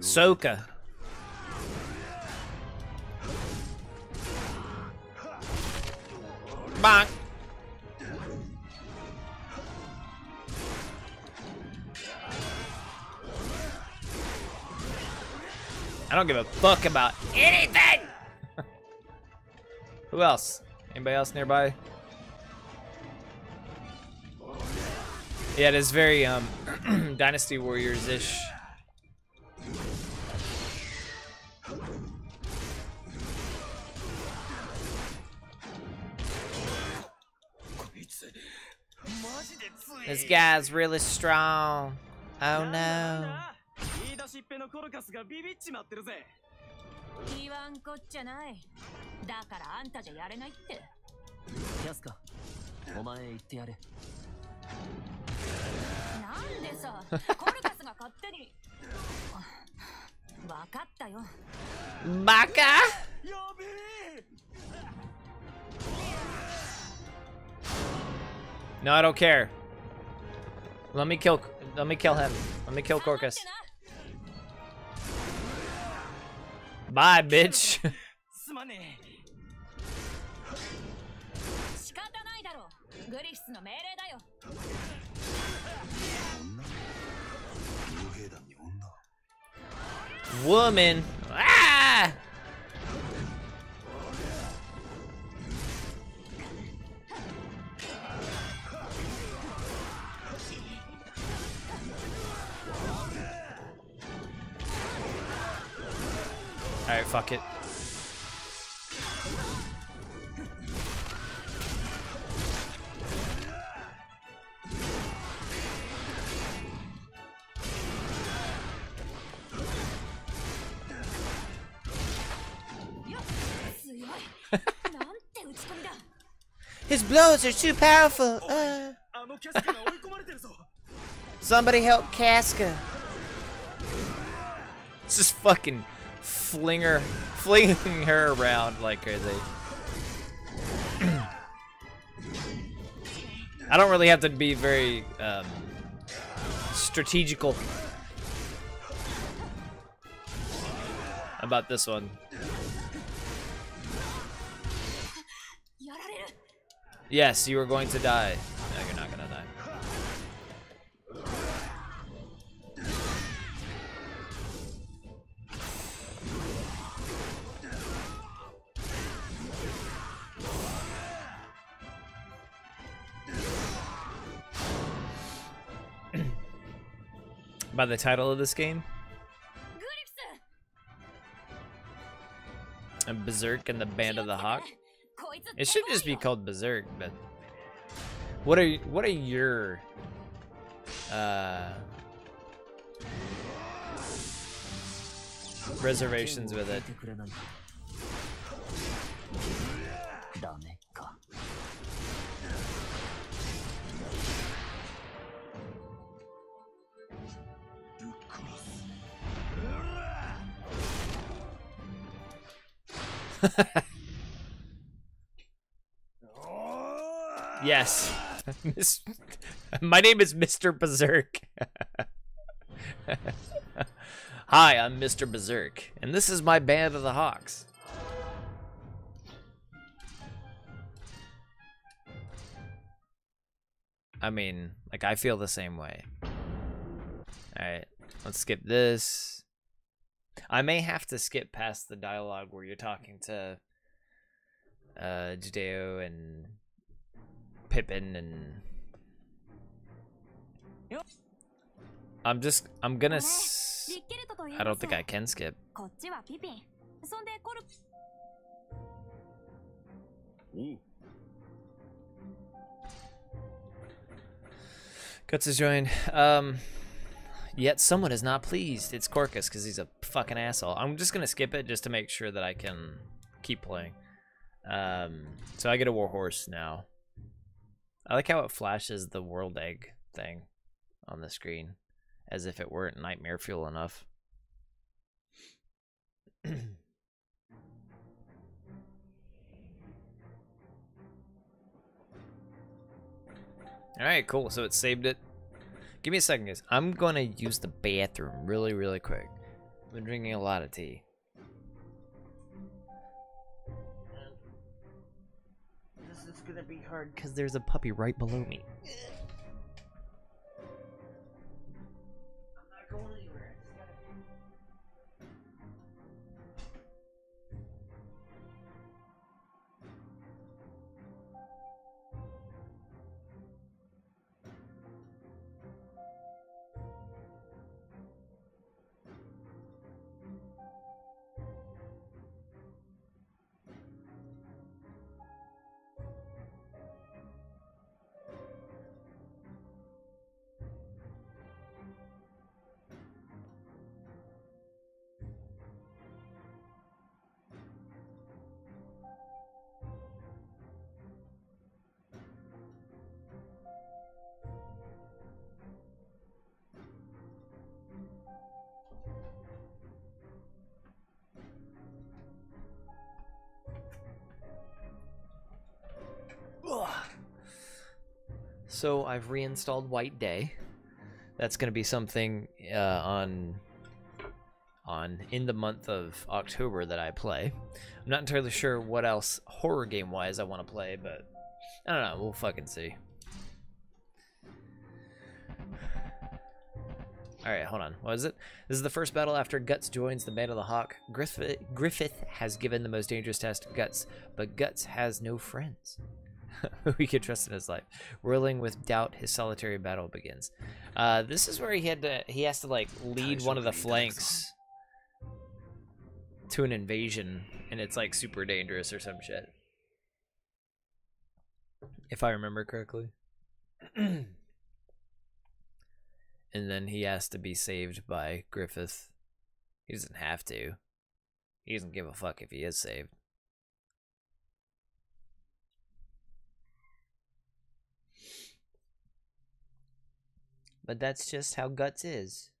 Soka. Bonk. I don't give a fuck about anything! Who else? Anybody else nearby? Yeah, it is very um, [clears throat] Dynasty Warriors-ish. This guy's really strong. Oh no. だ言わんこっちゃないだからあんたじゃやれないってキャスカお前言ってやれなんでさ [laughs] コルカスが勝手にわかったよ Baka? やべえ No, I don't care. Let me kill. Let me kill him. Let me kill Corcus. に女 Woman. Ah! Alright, fuck it. His blows are too powerful. Uh. [laughs] Somebody help Casca. This is fucking fling her, [laughs] flinging her around like crazy. [clears throat] I don't really have to be very um, strategical about this one. [laughs] Yes, you are going to die. by the title of this game. And Berserk and the Band of the Hawk. It should just be called Berserk, but what are what are your uh, reservations with it? [laughs] Yes. My name is Mr. Berserk. [laughs] Hi, I'm Mr. Berserk, and this is my band of the Hawks. I mean, like I feel the same way. Alright, let's skip this. I may have to skip past the dialogue where you're talking to uh, Judeau and Pippin and. I'm just. I'm gonna. S I i do not think I can skip. Guts is joined. Um. Yet someone is not pleased. It's Corkus because he's a fucking asshole. I'm just gonna skip it just to make sure that I can keep playing. Um, so I get a warhorse now. I like how it flashes the world egg thing on the screen, as if it weren't nightmare fuel enough. [clears throat] All right, cool. So it saved it. Give me a second, guys. I'm gonna use the bathroom really, really quick. I've been drinking a lot of tea. This is gonna be hard because there's a puppy right below me. So I've reinstalled White Day. That's going to be something uh, on on in the month of October that I play. I'm not entirely sure what else horror game wise I want to play, but I don't know. We'll fucking see. All right, hold on. What is it? This is the first battle after Guts joins the Band of the Hawk. Griffith, Griffith has given the most dangerous task to Guts, but Guts has no friends. [laughs] who he could trust in his life. Whirling with doubt, his solitary battle begins. Uh, this is where he had to he has to like lead one of the flanks to an invasion, and it's like super dangerous or some shit. If I remember correctly. [clears throat] and then he has to be saved by Griffith. He doesn't have to. He doesn't give a fuck if he is saved. But that's just how Guts is.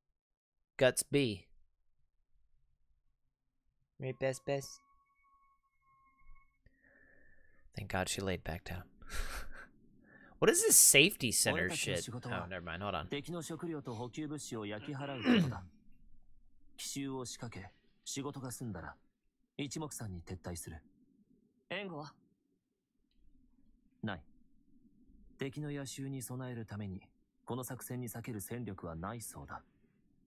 Guts B. Right, best, best. Thank God she laid back down. [laughs] what is this safety center 俺たちの shit? 仕事は Oh, never mind. Hold on. 敵の食料と補給物資を焼き払うことだ奇襲を仕掛け仕事が済んだら一目散に撤退する援護はない敵の野襲に備えるために この作戦に避ける戦力はないそうだ。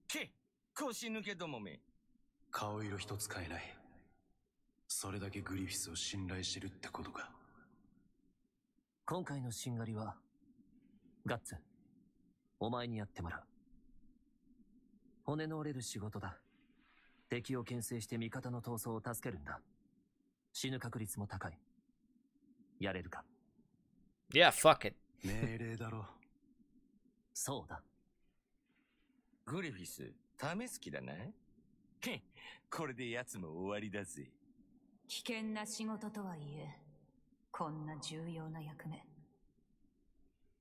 け腰抜けどもめ。顔色一つ変えない。それだけグリフィスを信頼してるってことか。今回のしんがりはガッツお前にやってもらう。骨の折れる仕事だ。敵を牽制して味方の闘争を助けるんだ。死ぬ確率も高い。やれるか？Yeah, fuck it. 命令だろそうだ。グリフィス試す気だなけんこれで奴も終わりだぜ。危険な仕事とはいえこんな重要な役目。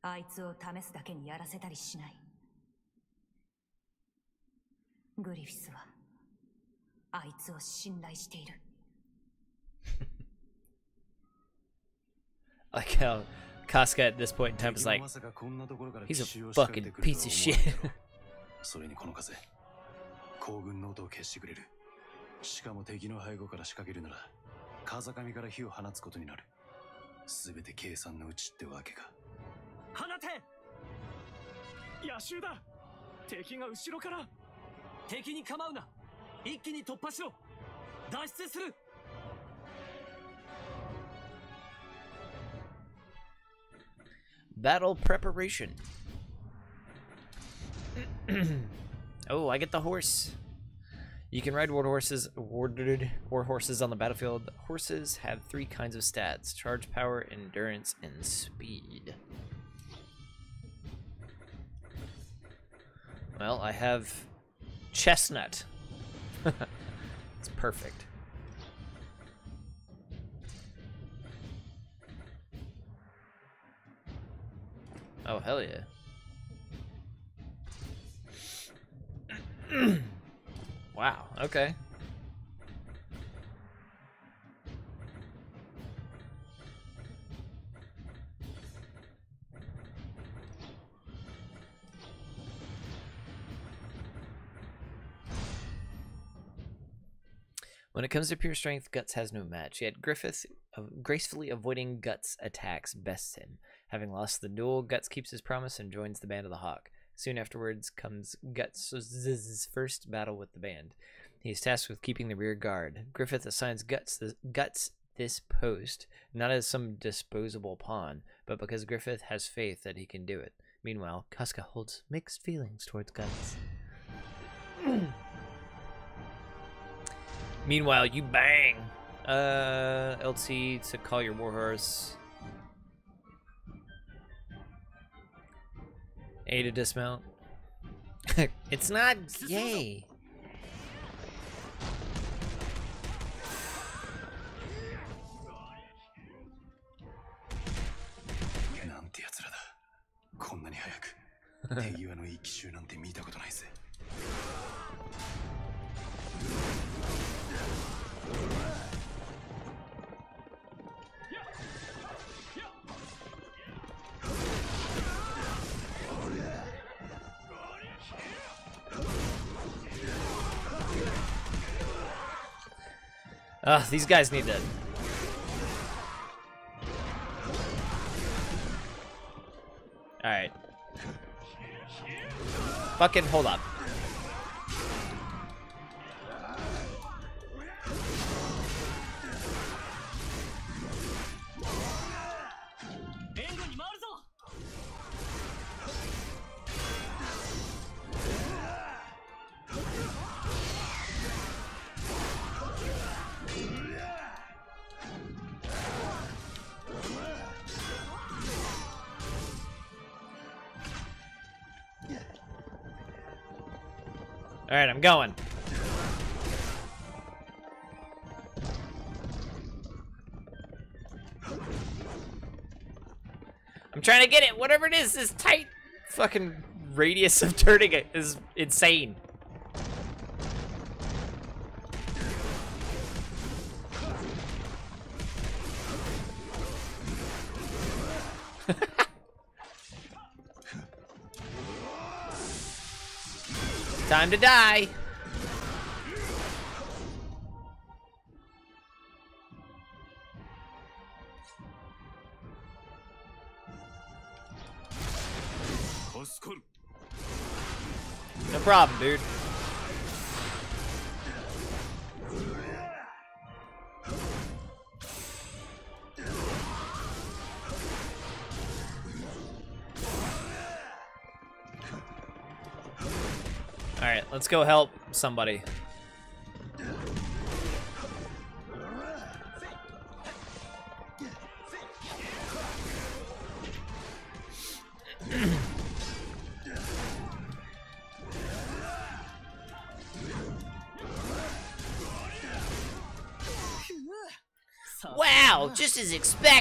あいつを試すだけにやらせたりしない。グリフィスはあいつを信頼している。[laughs] Like how Casca at this point in time is like, まさかこんなところから he's a 奇襲を仕掛け fucking てくると piece は of shit. それにこの風。行軍の音を消してくれる。しかも敵の背後から仕掛けるなら風上から火を放つことになる全て計算のうちってわけか。放て。野襲だ敵が後ろから敵に構うな。一気に突破しろ。脱出する battle preparation. [clears throat] oh, I get the horse. You can ride war horses, warded war horses on the battlefield. Horses have three kinds of stats: charge power, endurance, and speed. Well, I have chestnut. [laughs] it's perfect. Oh, hell yeah. [clears throat] wow, okay. When it comes to pure strength, Guts has no match, yet Griffith uh, gracefully avoiding Guts' attacks bests him. Having lost the duel, Guts keeps his promise and joins the Band of the Hawk. Soon afterwards comes Guts' first battle with the band. He is tasked with keeping the rear guard. Griffith assigns Guts this, Guts this post, not as some disposable pawn, but because Griffith has faith that he can do it. Meanwhile, Casca holds mixed feelings towards Guts. Meanwhile, you bang. Uh, LT to call your warhorse. A to dismount. [laughs] it's not. Yay. [laughs] Ugh, these guys need to... Alright. Fucking hold up. I'm going. I'm trying to get it. Whatever it is, this tight fucking radius of turning it is insane. Time to die. No problem, dude. Let's go help somebody. wow, just as expected.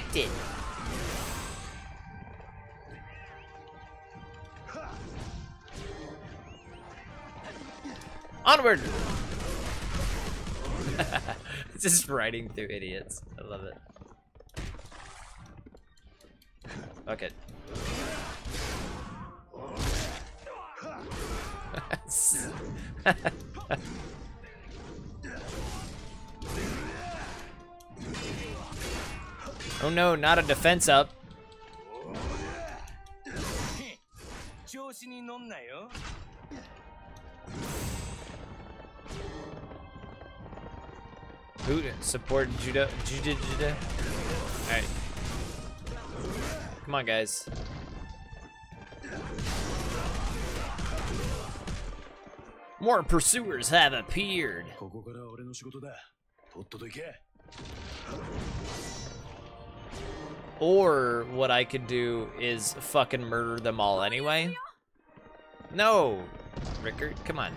Through idiots. I love it. Okay. [laughs] oh no, not a defense up. Support Judeau Judeau Judeau? Alright. Come on guys. More pursuers have appeared. Or what I could do is fucking murder them all anyway. No, Rickert, come on.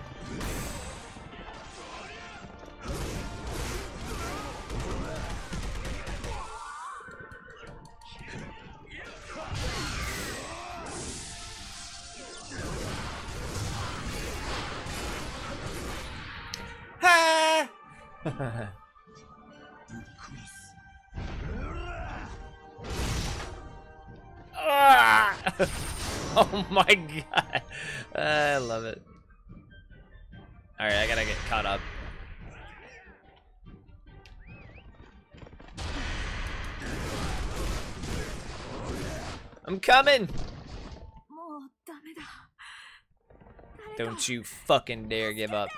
[laughs] oh my god. I love it. Alright, I gotta get caught up. I'm coming! Don't you fucking dare give up.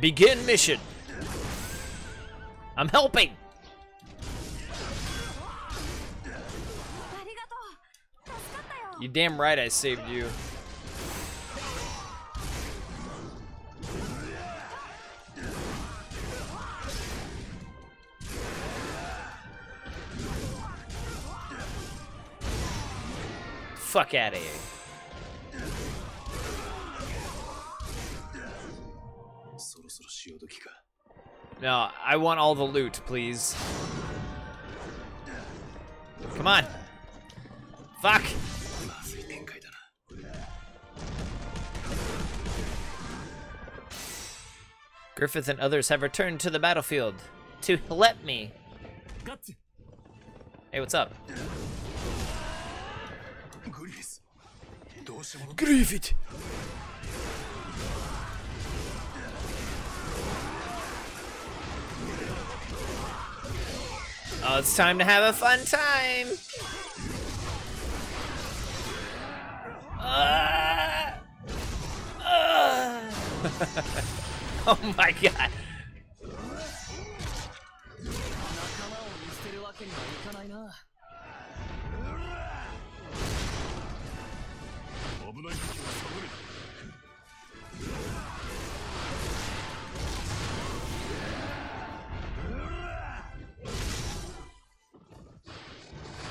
Begin mission! I'm helping! You damn right I saved you. Fuck out of here. No, I want all the loot, please. Come on. Fuck. Griffith and others have returned to the battlefield to let me. Hey, what's up? Griffith! Oh, it's time to have a fun time! Uh, uh. [laughs] [laughs] Oh my god.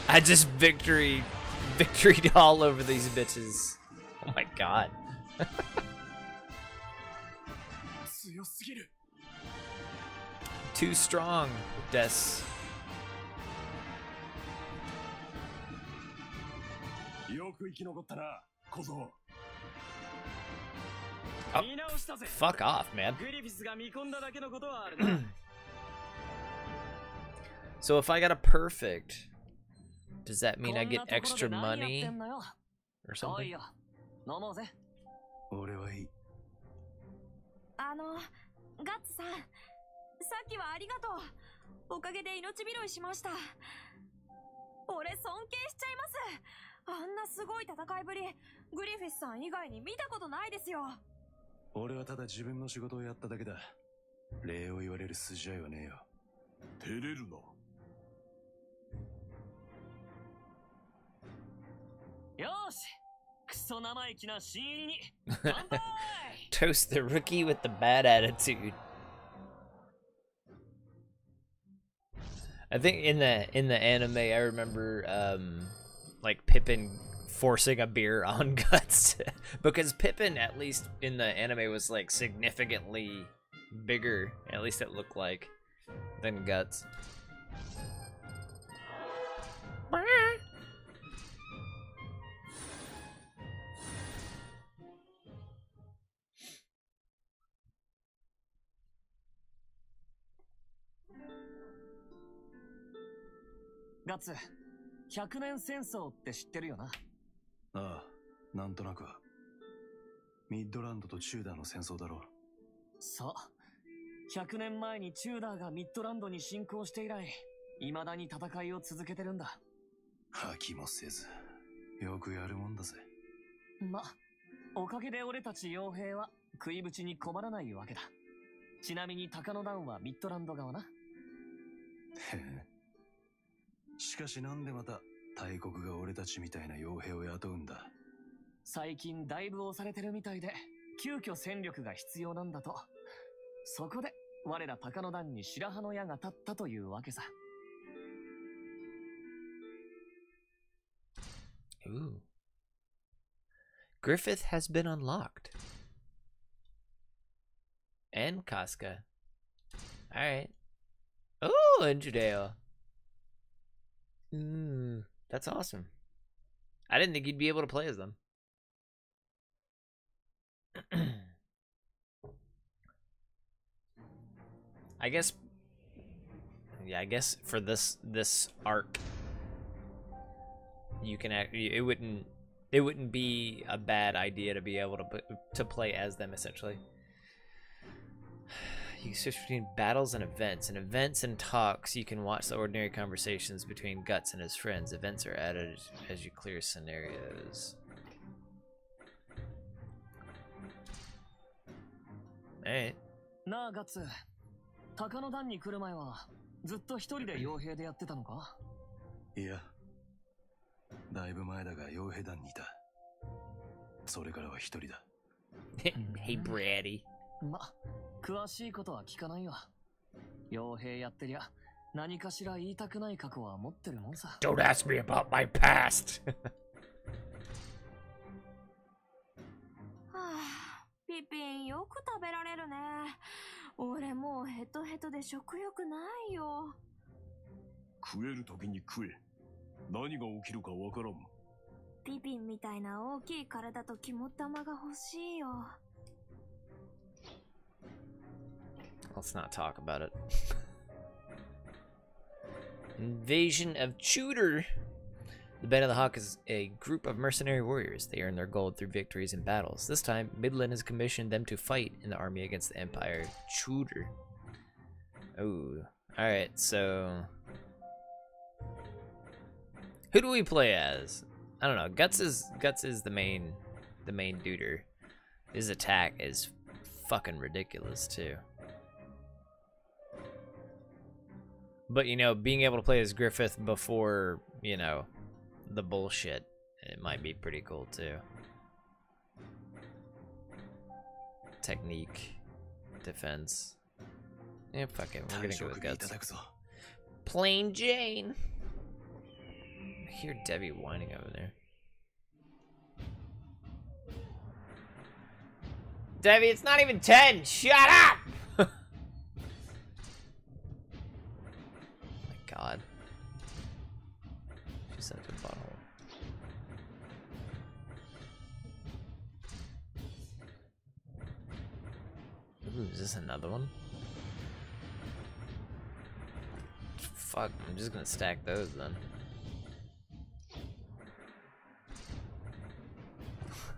I just victory, [laughs] victory all over these bitches. Oh my god. [laughs] Too strong, Des. Oh, fuck off, man. so if I got a perfect, does that mean I get extra money? or something? あのガッツさんさっきはありがとう。おかげで命拾いしました。俺尊敬しちゃいます。あんなすごい戦いぶり。グリフィスさん以外に見たことないですよ。俺はただ自分の仕事をやっただけだ。礼を言われる筋合いはねえよ。照れるな。よーし [laughs] Toast the rookie with the bad attitude. I think in the in the anime, I remember um, like Pippin forcing a beer [laughs] on Guts because Pippin, at least in the anime, was like significantly bigger. At least it looked like than Guts. ガッツ100年戦争って知ってるよな。ああなんとなく。はミッドランドとチューダーの戦争だろう。そう。100年前にチューダーがミッドランドに侵攻して以来未だに戦いを続けてるんだ。吐きもせずよくやるもんだぜ。まおかげで俺たち傭兵は食いぶちに困らないわけだ。ちなみに鷹の段はミッドランド側な。へえしかしなんでまた大国が俺たちみたいな傭兵を雇うんだ？最近だいぶ押されてるみたいで急遽戦力が必要なんだとそこで我ら鷹の段に白羽の矢が立ったというわけさ Ooh. Griffith has been unlocked. And Casca. Alright. Oh, and Judeo. Ooh, that's awesome. I didn't think you'd be able to play as them. [clears throat] I guess yeah, I guess for this this arc you can act it wouldn't it wouldn't be a bad idea to be able to to play as them essentially You switch between battles and events. In events and talks, you can watch the ordinary conversations between Guts and his friends. Events are added as you clear scenarios. Alright. なあガッツ鷹の段に来る前はずっと一人で傭兵でやってたのかいやだいぶ前だが傭兵団にいたそれからは一人だ hey, [laughs] Brady. ま 詳しいことは聞かないわ傭兵やってりゃ何かしら言いたくない過去は持ってるもんさ Don't ask me about my past. [laughs] はあ、ピピンよく食べられるね。俺もうヘトヘトで食欲ないよ。食える時に食え何が起きるかわからんピピンみたいな大きい体と肝っ玉が欲しいよ。Let's not talk about it. Invasion of Tudor. The Band of the Hawk is a group of mercenary warriors. They earn their gold through victories in battles. This time, Midland has commissioned them to fight in the army against the Empire Tudor. Oh, alright, so. Who do we play as? I don't know. Guts is Guts is the main the main duder. His attack is fucking ridiculous too. But, you know, being able to play as Griffith before, you know, the bullshit, it might be pretty cool too. Technique, defense. Yeah, fuck it. We're gonna go with guts. Plain Jane. I hear Debbie whining over there. Debbie, it's not even 10. Shut up! God. She's such a butthole. Ooh, is this another one? Fuck, I'm just gonna stack those then.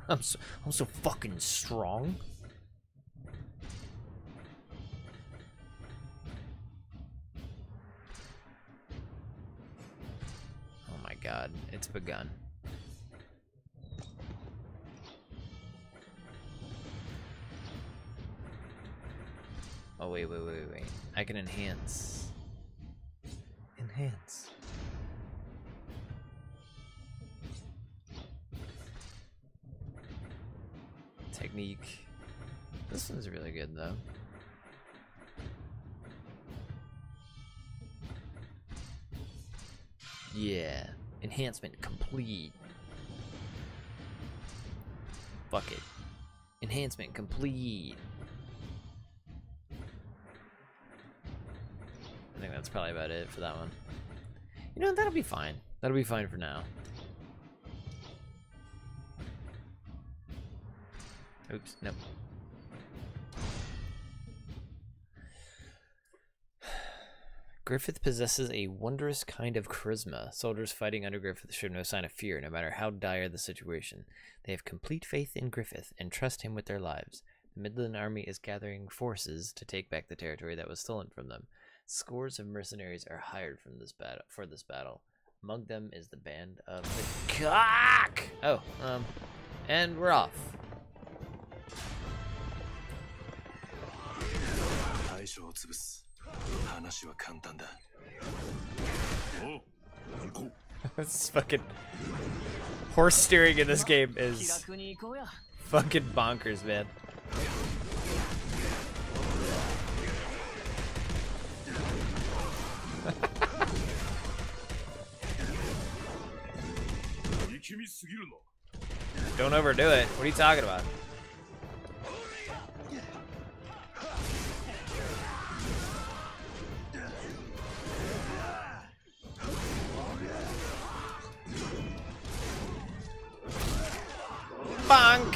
[laughs] I'm so I'm so fucking strong. God, it's begun. Oh wait, wait, wait, wait. I can enhance. Enhance. Technique. This one's really good though. Yeah. Enhancement complete. Fuck it. Enhancement complete. I think that's probably about it for that one. You know, that'll be fine. That'll be fine for now. Oops, nope. Griffith possesses a wondrous kind of charisma. Soldiers fighting under Griffith show no sign of fear, no matter how dire the situation. They have complete faith in Griffith and trust him with their lives. The Midland Army is gathering forces to take back the territory that was stolen from them. Scores of mercenaries are hired from this battle for this battle. Among them is the band of the cock. Oh, um, and we're off. 大将を潰す話は簡単だ this [laughs] fucking horse steering in this game 気 is 楽に行こうや fucking bonkers, man. [laughs] 力みすぎるな Don't overdo it. What are you talking about? Bank!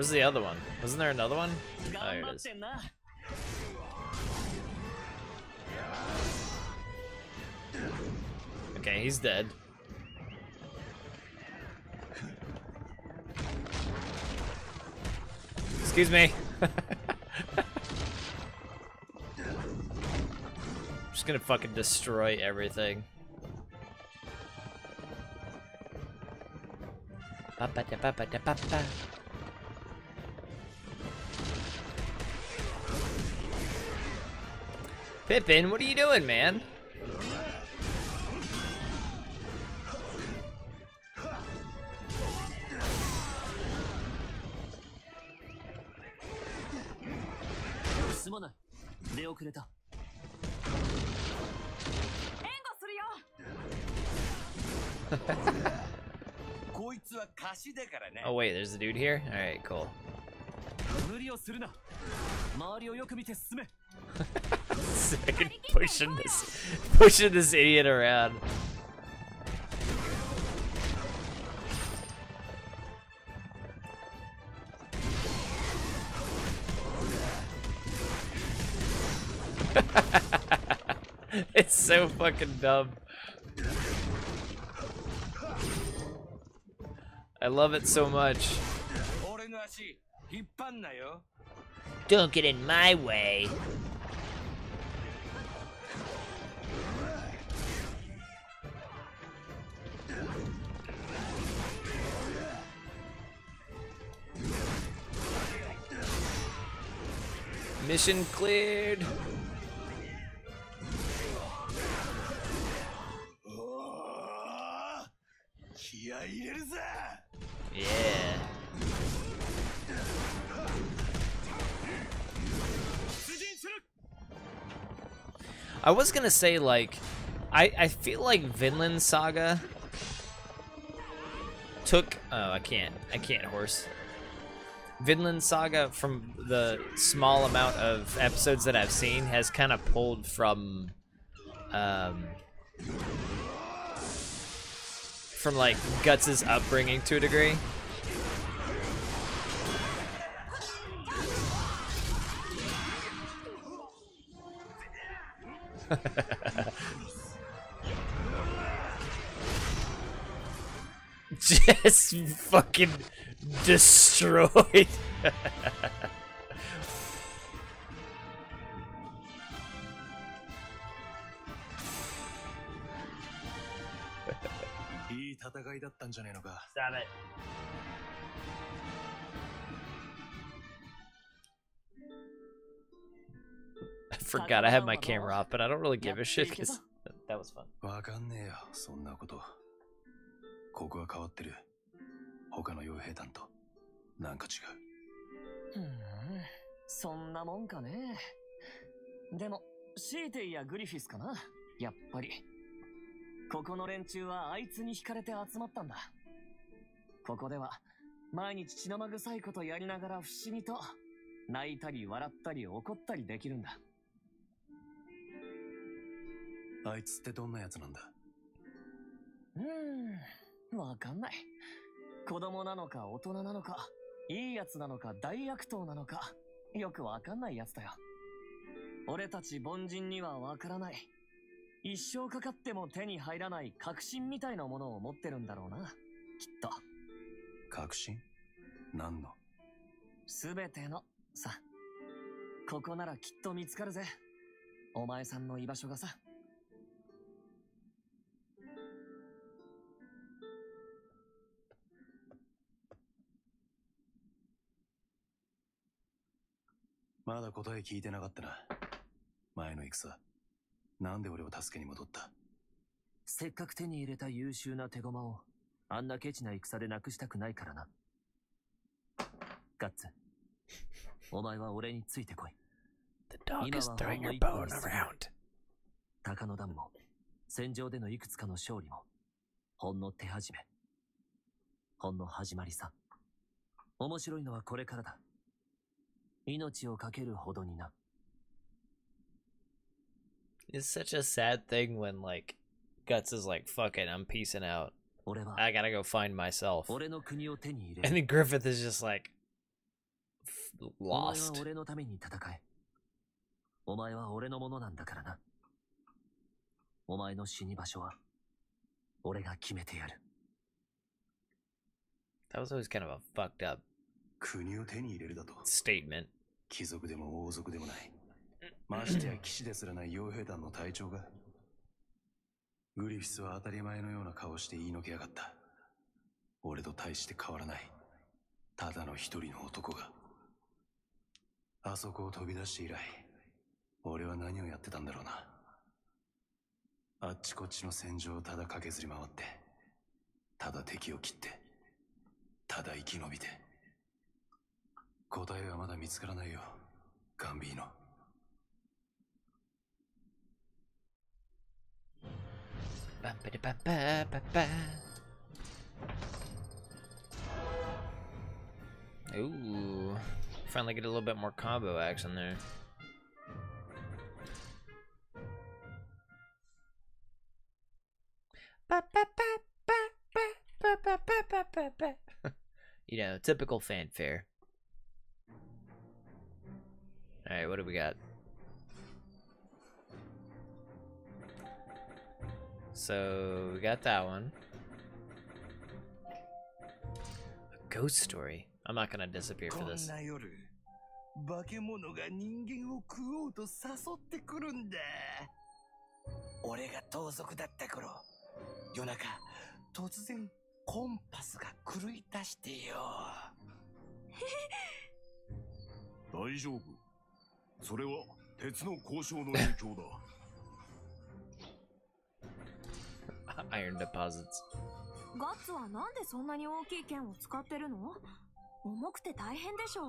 Where's the other one? Wasn't there another one? Oh, here it is. Okay, he's dead. Excuse me. [laughs] just gonna fucking destroy everything. Pippin, what are you doing, man? oh wait, there's a dude here? Alright, cool. [laughs] Second pushing this pushing this idiot around. [laughs] it's so fucking dumb. I love it so much. Don't get in my way. Mission cleared. Yeah. I was gonna say, like, I, I feel like Vinland Saga took... Oh, I can't. I can't horse. Vinland Saga, from the small amount of episodes that I've seen, has kind of pulled from... Um, from like Guts's upbringing to a degree. [laughs] Just fucking destroyed. [laughs] 戦いだったんじゃねえのか。Stop [laughs] it. I forgot I had my camera off, but I don't really give a shit because [laughs] that was fun. わかんねえよそんなこと。ここは変わってる。他の傭兵団と。なんか違う。ふーん。そんなもんかね。でもシーテイやグリフィスかな。やっぱりここの連中はあいつに惹かれて集まったんだ。ここでは毎日血生臭いことやりながら不思議と泣いたり笑ったり怒ったりできるんだ。あいつってどんなやつなんだ？うーんわかんない。子供なのか大人なのかいいやつなのか大悪党なのかよくわかんないやつだよ。俺たち凡人にはわからない一生かかっても手に入らない確信みたいなものを持ってるんだろうなきっと。確信？何のすべてのさ。ここならきっと見つかるぜ。お前さんの居場所がさ。まだ答え聞いてなかったな。前の戦なんで俺を助けに戻った？せっかく手に入れた優秀な手駒をあんなケチな戦でなくしたくないからな。ガッツお前は俺についてこい。The dog is Meanwhile, throwing her Homo bone equals- around. 鷹の段も戦場でのいくつかの勝利もほんの手始め。ほんの始まりさ。面白いのはこれからだ。命を懸けるほどにな It's such a sad thing when like Guts is like, "Fuck it, I'm peacing out. I gotta go find myself." And then Griffith is just like lost. That was always kind of a fucked up statement. 貴族でも王族でもないましてや騎士ですらない傭兵団の隊長がグリフィスは当たり前のような顔して言いのけやがった。俺と大して変わらないただの一人の男が。あそこを飛び出して以来俺は何をやってたんだろうな。あっちこっちの戦場をただ駆けずり回ってただ敵を切ってただ生き延びて。答えはまだ見つからないよガンビーノ Bum, ba, -ba, -ba, -ba, -ba. Ooh. Finally get a little bit more combo action there. you know, typical fanfare. Alright, what do we got? So we got that one. A ghost story. I'm not gonna disappear こ for ん this. な夜化け物が人間を食おうと誘ってくるんだ俺が盗賊だった頃夜中突然コンパスが狂い出してよ大丈夫それは鉄の交渉の影響だ Iron deposits. ガッツはなんでそんなに大きい剣を使ってるの重くて大変でしょ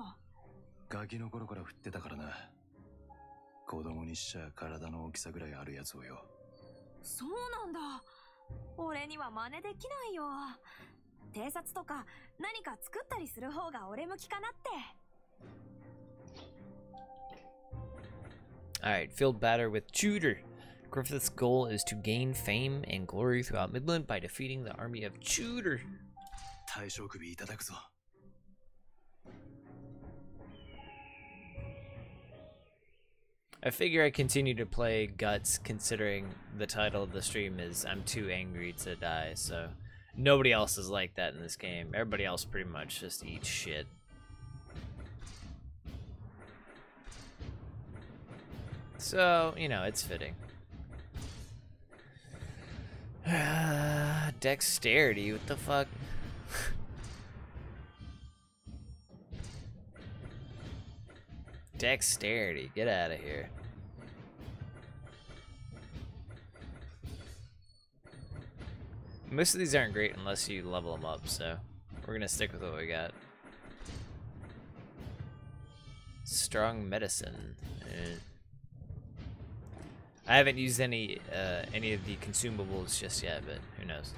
ガキの頃から振ってたからな子供にしちゃ体の大きさぐらいあるやつをよそうなんだ俺には真似できないよ偵察とか何か作ったりする方が俺向きかなって Alright, field batter with Tudor. Griffith's goal is to gain fame and glory throughout Midland by defeating the army of Tudor. I figure I continue to play Guts considering the title of the stream is I'm Too Angry to Die, so nobody else is like that in this game. Everybody else pretty much just eats shit. So, you know, it's fitting. [sighs] Dexterity, what the fuck? Dexterity, get out of here. Most of these aren't great unless you level them up, so we're gonna stick with what we got. Strong medicine. eh. I haven't used any uh, any of the consumables just yet, but who knows.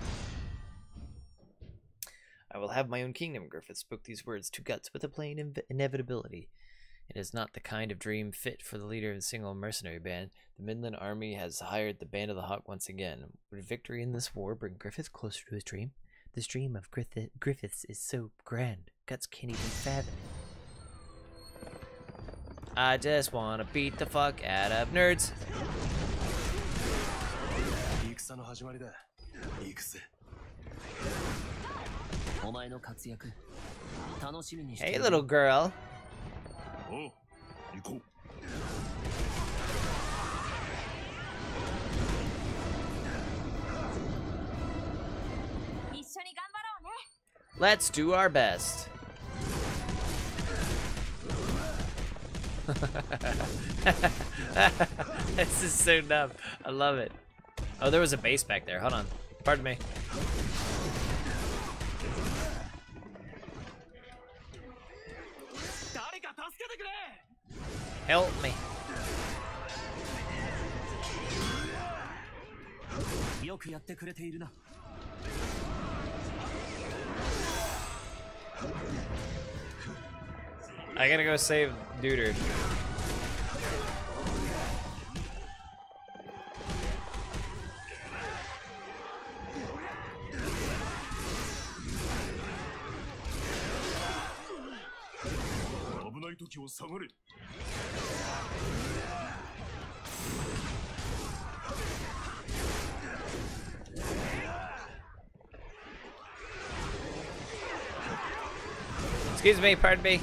I will have my own kingdom, Griffith spoke these words to Guts with a plain inevitability. It is not the kind of dream fit for the leader of a single mercenary band. The Midland Army has hired the Band of the Hawk once again. Would victory in this war bring Griffith closer to his dream? This dream of Griffith Griffiths is so grand, Guts can't even fathom it. I just wanna beat the fuck out of nerds. 戦の始まりだ行くぜお前の活躍、楽しみにして Hey, る little girl. おう行こう Let's do our best. [laughs] this is so dumb. I love it. Oh, there was a base back there. Hold on. Pardon me. Help me. I gotta go save Duder. 時を下がれ Excuse me, pardon me.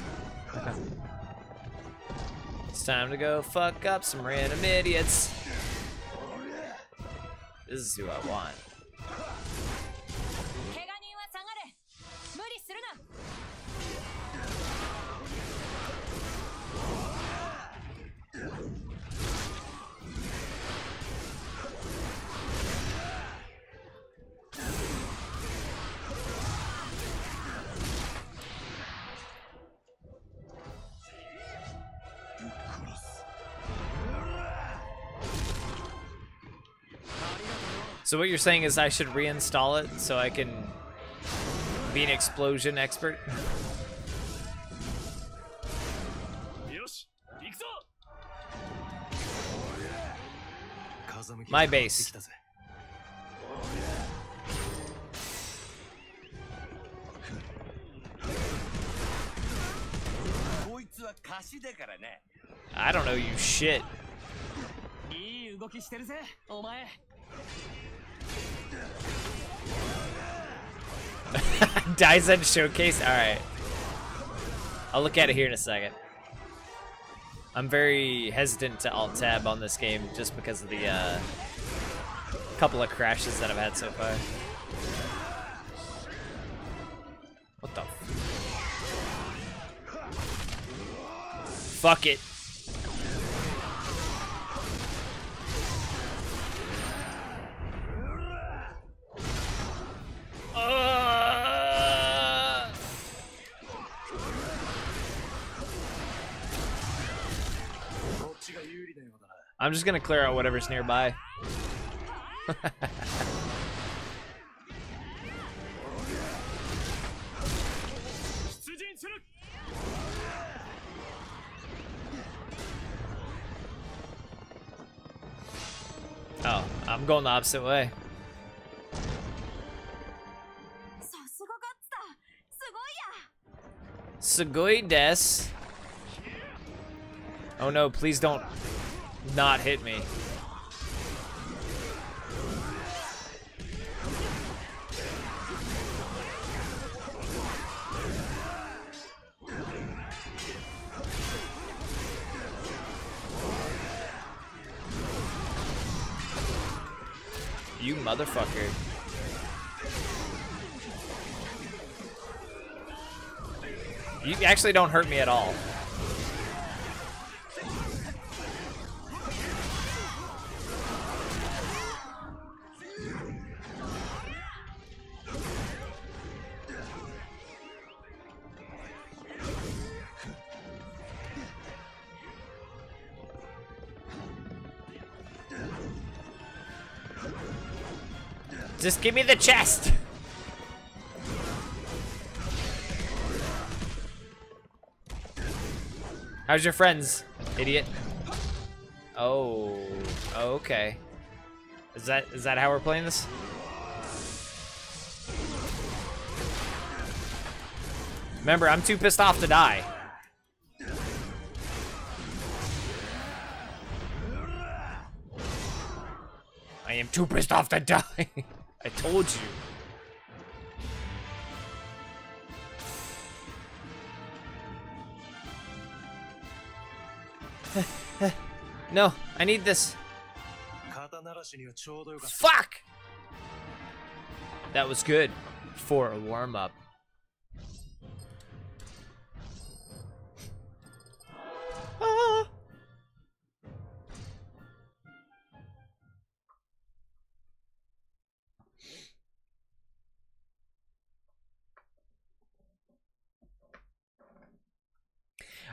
it's time to go fuck up some random idiots. This is who I want. So what you're saying is I should reinstall it so I can be an explosion expert? My base. I don't know you shit. [laughs] Dyson showcase? Alright. I'll look at it here in a second. I'm very hesitant to alt tab on this game just because of the uh, couple of crashes that I've had so far. What the? Fuck it. I'm just gonna clear out whatever's nearby. [laughs] oh, I'm going the opposite way. Sugoi des. Oh no, please don't not hit me. You motherfucker. You actually don't hurt me at all. Just give me the chest. How's your friends, idiot? Oh, okay. Is that is that how we're playing this? Remember, I'm too pissed off to die. I am too pissed off to [laughs] die. I told you. [laughs] no, I need this. Fuck! That was good for a warm-up.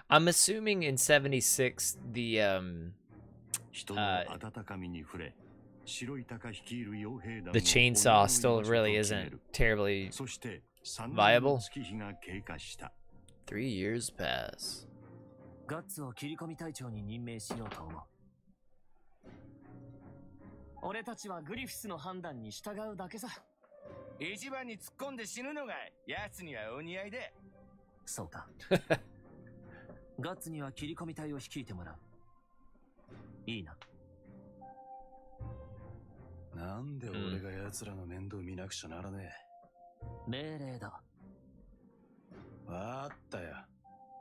I'm assuming in 76 the um 人の温かみに触れ白い鷹率いる傭兵団 the を chainsaw 己 still の居場所と really 決め isn't る terribly そして3 viable 年の月日が経過した three years pass ガッツを切り込み隊長に任命しようと思う。俺たちはグリフィスの判断に従うだけさ一番に突っ込んで死ぬのが奴にはお似合いでそうか。 [laughs] ガッツには切り込み隊を率いてもらう。いいな。なんで俺が奴らの面倒見なくちゃならね命令だ。わかったよ。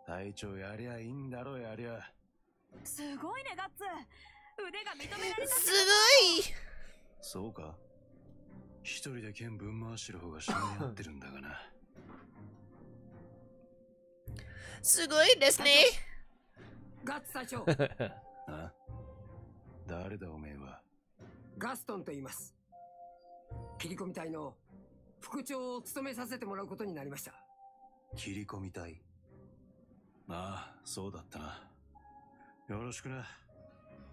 隊長やりゃいいんだろやりゃ。すごいねガッツ腕が認められたすそうか一人で剣ぶん回してる方が性に合ってるんだがな。[laughs] すごいですねガッツ隊長 [laughs] あ？誰だおめえは？ガストンと言います切り込み隊の副長を務めさせてもらうことになりました切り込みたい。ああ、そうだったな。よろしくな。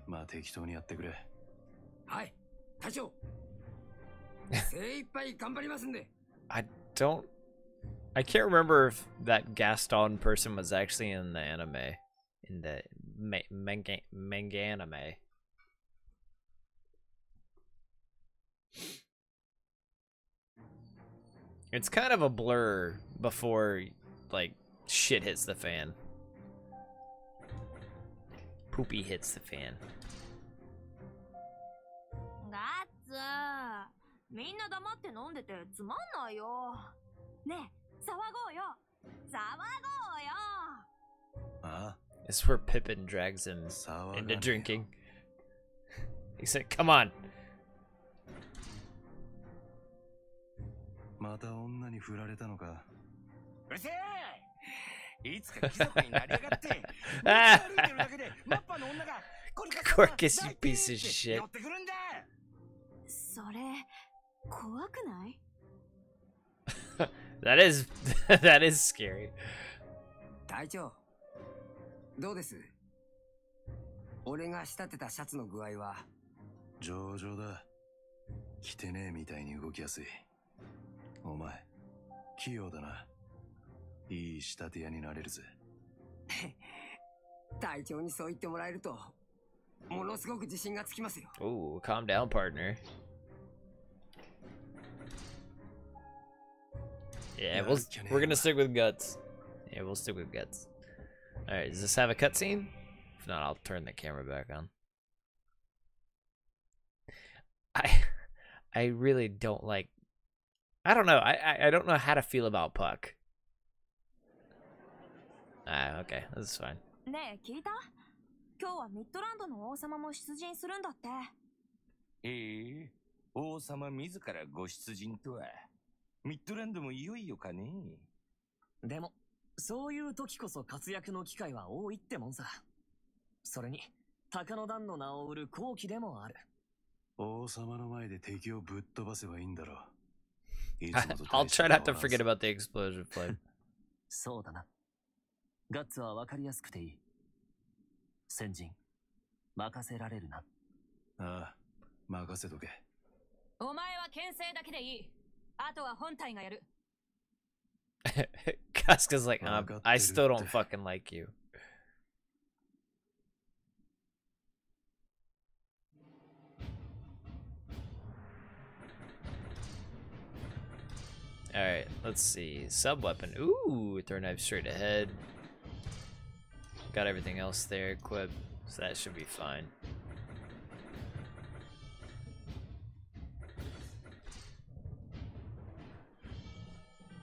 まあ適当にやってくれ。はい隊長精一杯頑張りますんで I don't. I can't remember if that Gaston person was actually in the anime, in the ma- manga manga anime. It's kind of a blur before like shit hits the fan. Poopy hits the fan. ガッツみんな黙って飲んでてつまんないよねえ 騒ごうよ騒ごうよ Huh? It's where Pippin drags him into drinking. [laughs] He said, come on. また女に振られたのか。うせえいつか貴族になりやがって。ああ Corkus, you piece of shit. That is that is scary. 隊長どうです俺が仕立てたシャツの具合は上々だ。着てねえみたいに動きやすい。お前、器用だな。いい仕立て屋になれるぜ。隊長にそう言ってもらえるとものすごく自信がつきますよ Ooh, calm down, partner. Yeah, we'll, we're gonna stick with guts. Yeah, we'll stick with guts. All right, does this have a cutscene? If not, I'll turn the camera back on. I, [laughs] I really don't like. I don't know. I, I, I don't know how to feel about Puck. Ah, okay, that's fine. ねえ聞いた今日はミッドランドの王様も出陣するんだってええ王様自らご出陣とは ミッドランドもいよいよかねでも、そういう時こそ活躍の機会は多いってもんさ。それに、鷹の段の名を売る好機でもある。王様の前で敵をぶっ飛ばせばいいんだろう。[laughs] I'll try 変 not to forget さ about the explosion flame. [laughs] そうだな。ガッツは分かりやすくていい。先人、任せられるな。ああ、任せとけ。お前は牽制だけでいい。Casca's [laughs] like, um, I still don't fucking like you. Alright, let's see. Sub-weapon. Ooh, throw knife straight ahead. Got everything else there equipped, so that should be fine.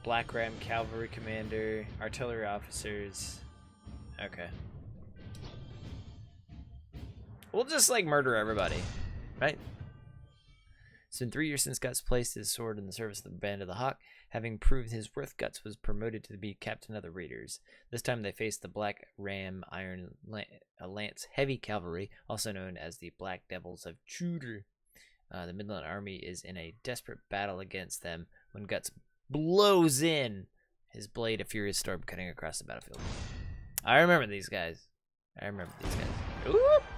Black Ram Cavalry Commander, Artillery Officers. Okay. We'll just like murder everybody, right? It's been three years since Guts placed his sword in the service of the Band of the Hawk. Having proved his worth, Guts was promoted to be captain of the Raiders. This time they faced the Black Ram Iron Lan- Lance Heavy Cavalry, also known as the Black Devils of Tudor. Uh, the Midland Army is in a desperate battle against them when Guts blows in his blade a furious storm cutting across the battlefield. I remember these guys. I remember these guys. Ooh! “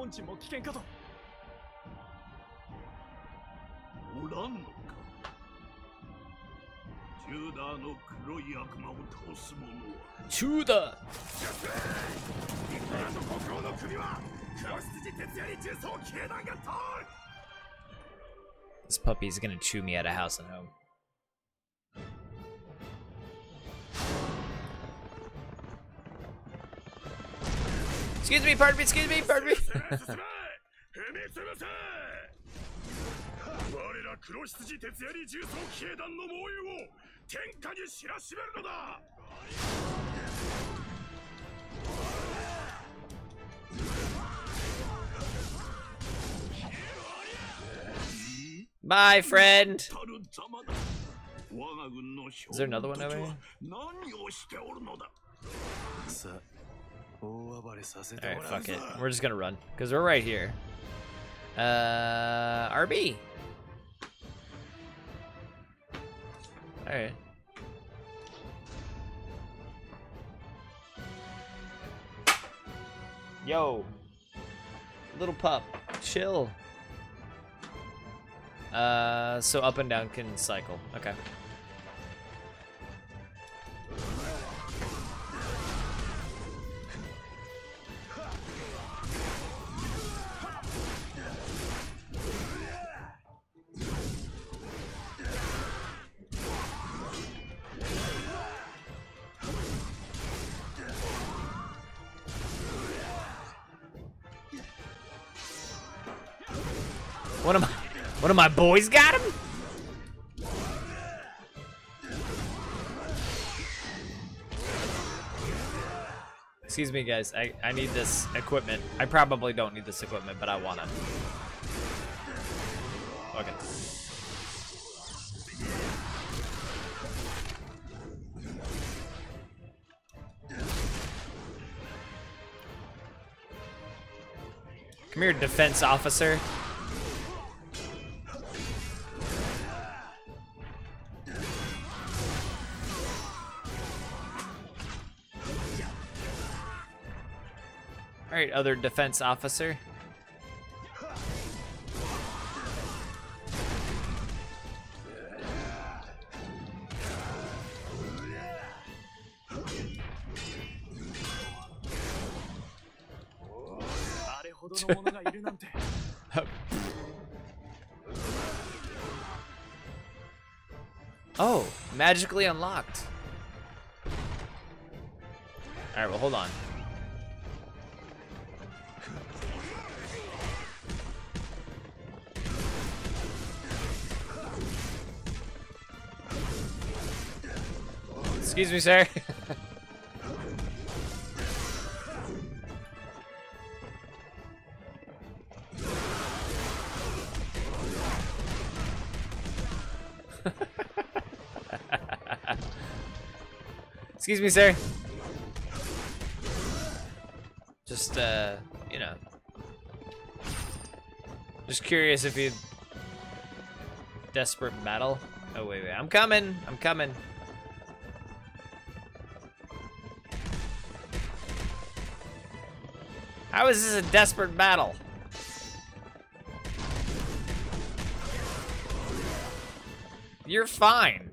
本陣も危険かと。おらんのか。チューダーの黒い悪魔を倒す者は。チューダ。ーミッドラ国王の首は黒羊徹夜に重装騎兵団が通る。This puppy's gonna chew me out of house and home. Excuse me, pardon me, excuse me, pardon me. [laughs] Bye, friend. Is there another one over here? Alright, fuck it. We're just gonna run, because we're right here. Uh, RB! Alright. Yo! Little pup, chill. Uh, so up and down can cycle. Okay. My boys got him? Excuse me guys, I, I need this equipment. I probably don't need this equipment, but I want it. Okay. Come here, defense officer. Alright, other defense officer. [laughs] Oh, magically unlocked. Alright, well, hold on. Excuse me, sir. [laughs] Excuse me, sir. Just, uh, you know. Just curious if you desperate battle. Oh, wait, wait. I'm coming. I'm coming. Is this a desperate battle? You're fine.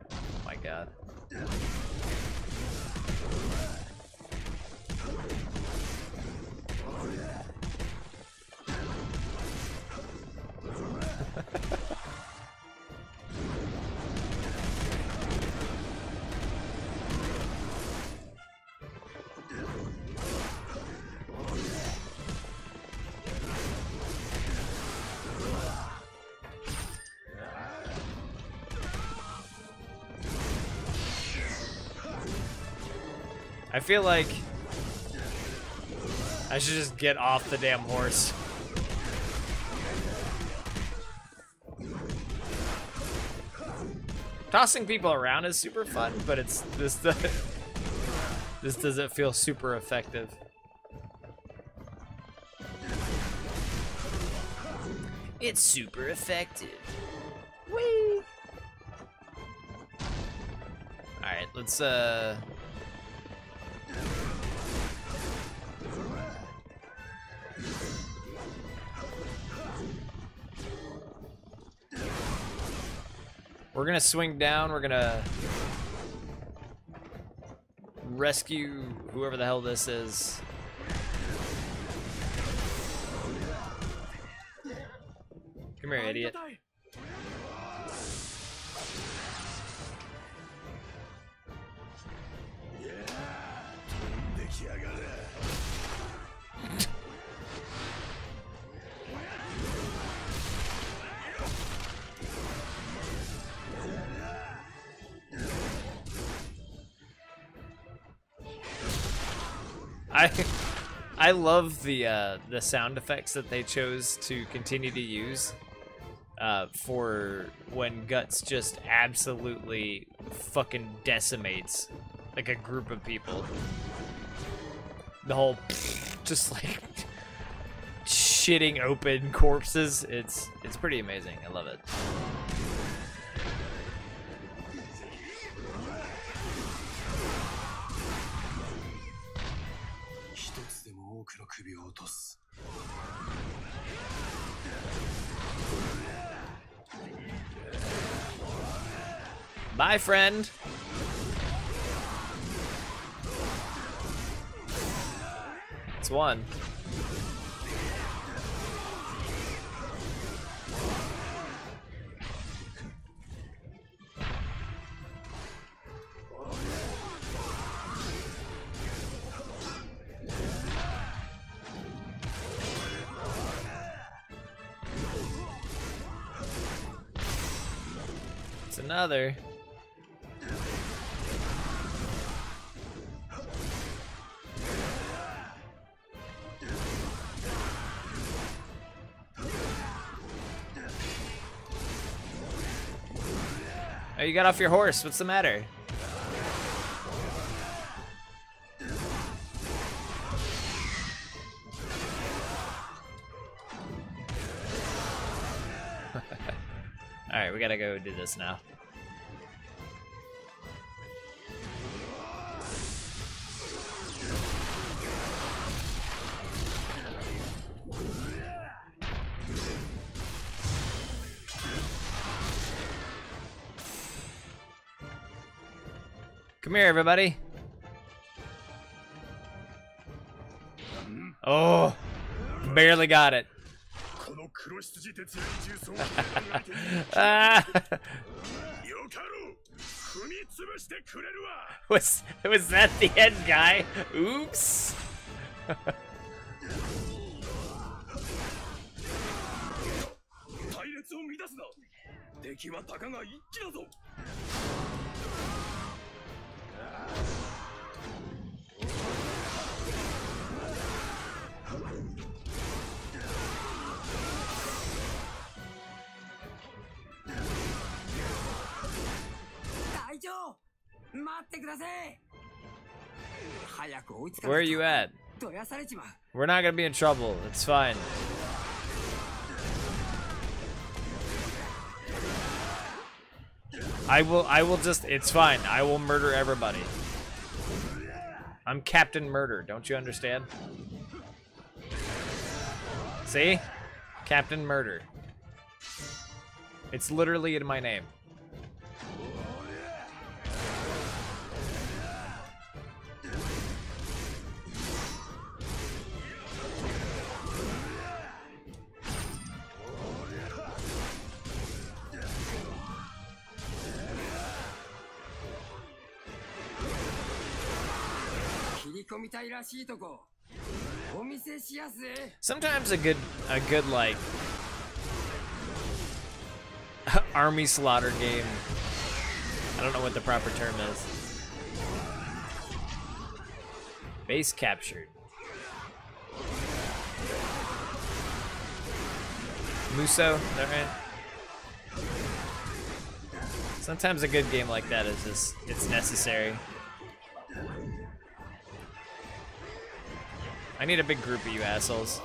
Feel like I should just get off the damn horse. Tossing people around is super fun, but it's this [laughs] this doesn't feel super effective. It's super effective. Whee! Alright, let's uh We're gonna swing down. We're gonna rescue whoever the hell this is. Come here, idiot. Love the uh, the sound effects that they chose to continue to use uh, for when Guts just absolutely fucking decimates like a group of people. The whole [laughs] just like [laughs] shitting open corpses. It's it's pretty amazing. I love it. Bye, friend. It's one. It's another. Got off your horse. What's the matter? [laughs] Alright, we gotta go do this now. here, everybody. Oh, barely got it. ah. [laughs] was, was that the end, guy? Oops. [laughs] We're not gonna be in trouble. It's fine. I will. I will just. It's fine. I will murder everybody. I'm Captain Murder. Don't you understand? See, Captain Murder. It's literally in my name. Sometimes a good, a good like [laughs] army slaughter game. I don't know what the proper term is. Base captured. Muso, is? Sometimes a good game like that is just, it's necessary. I need a big group of you assholes.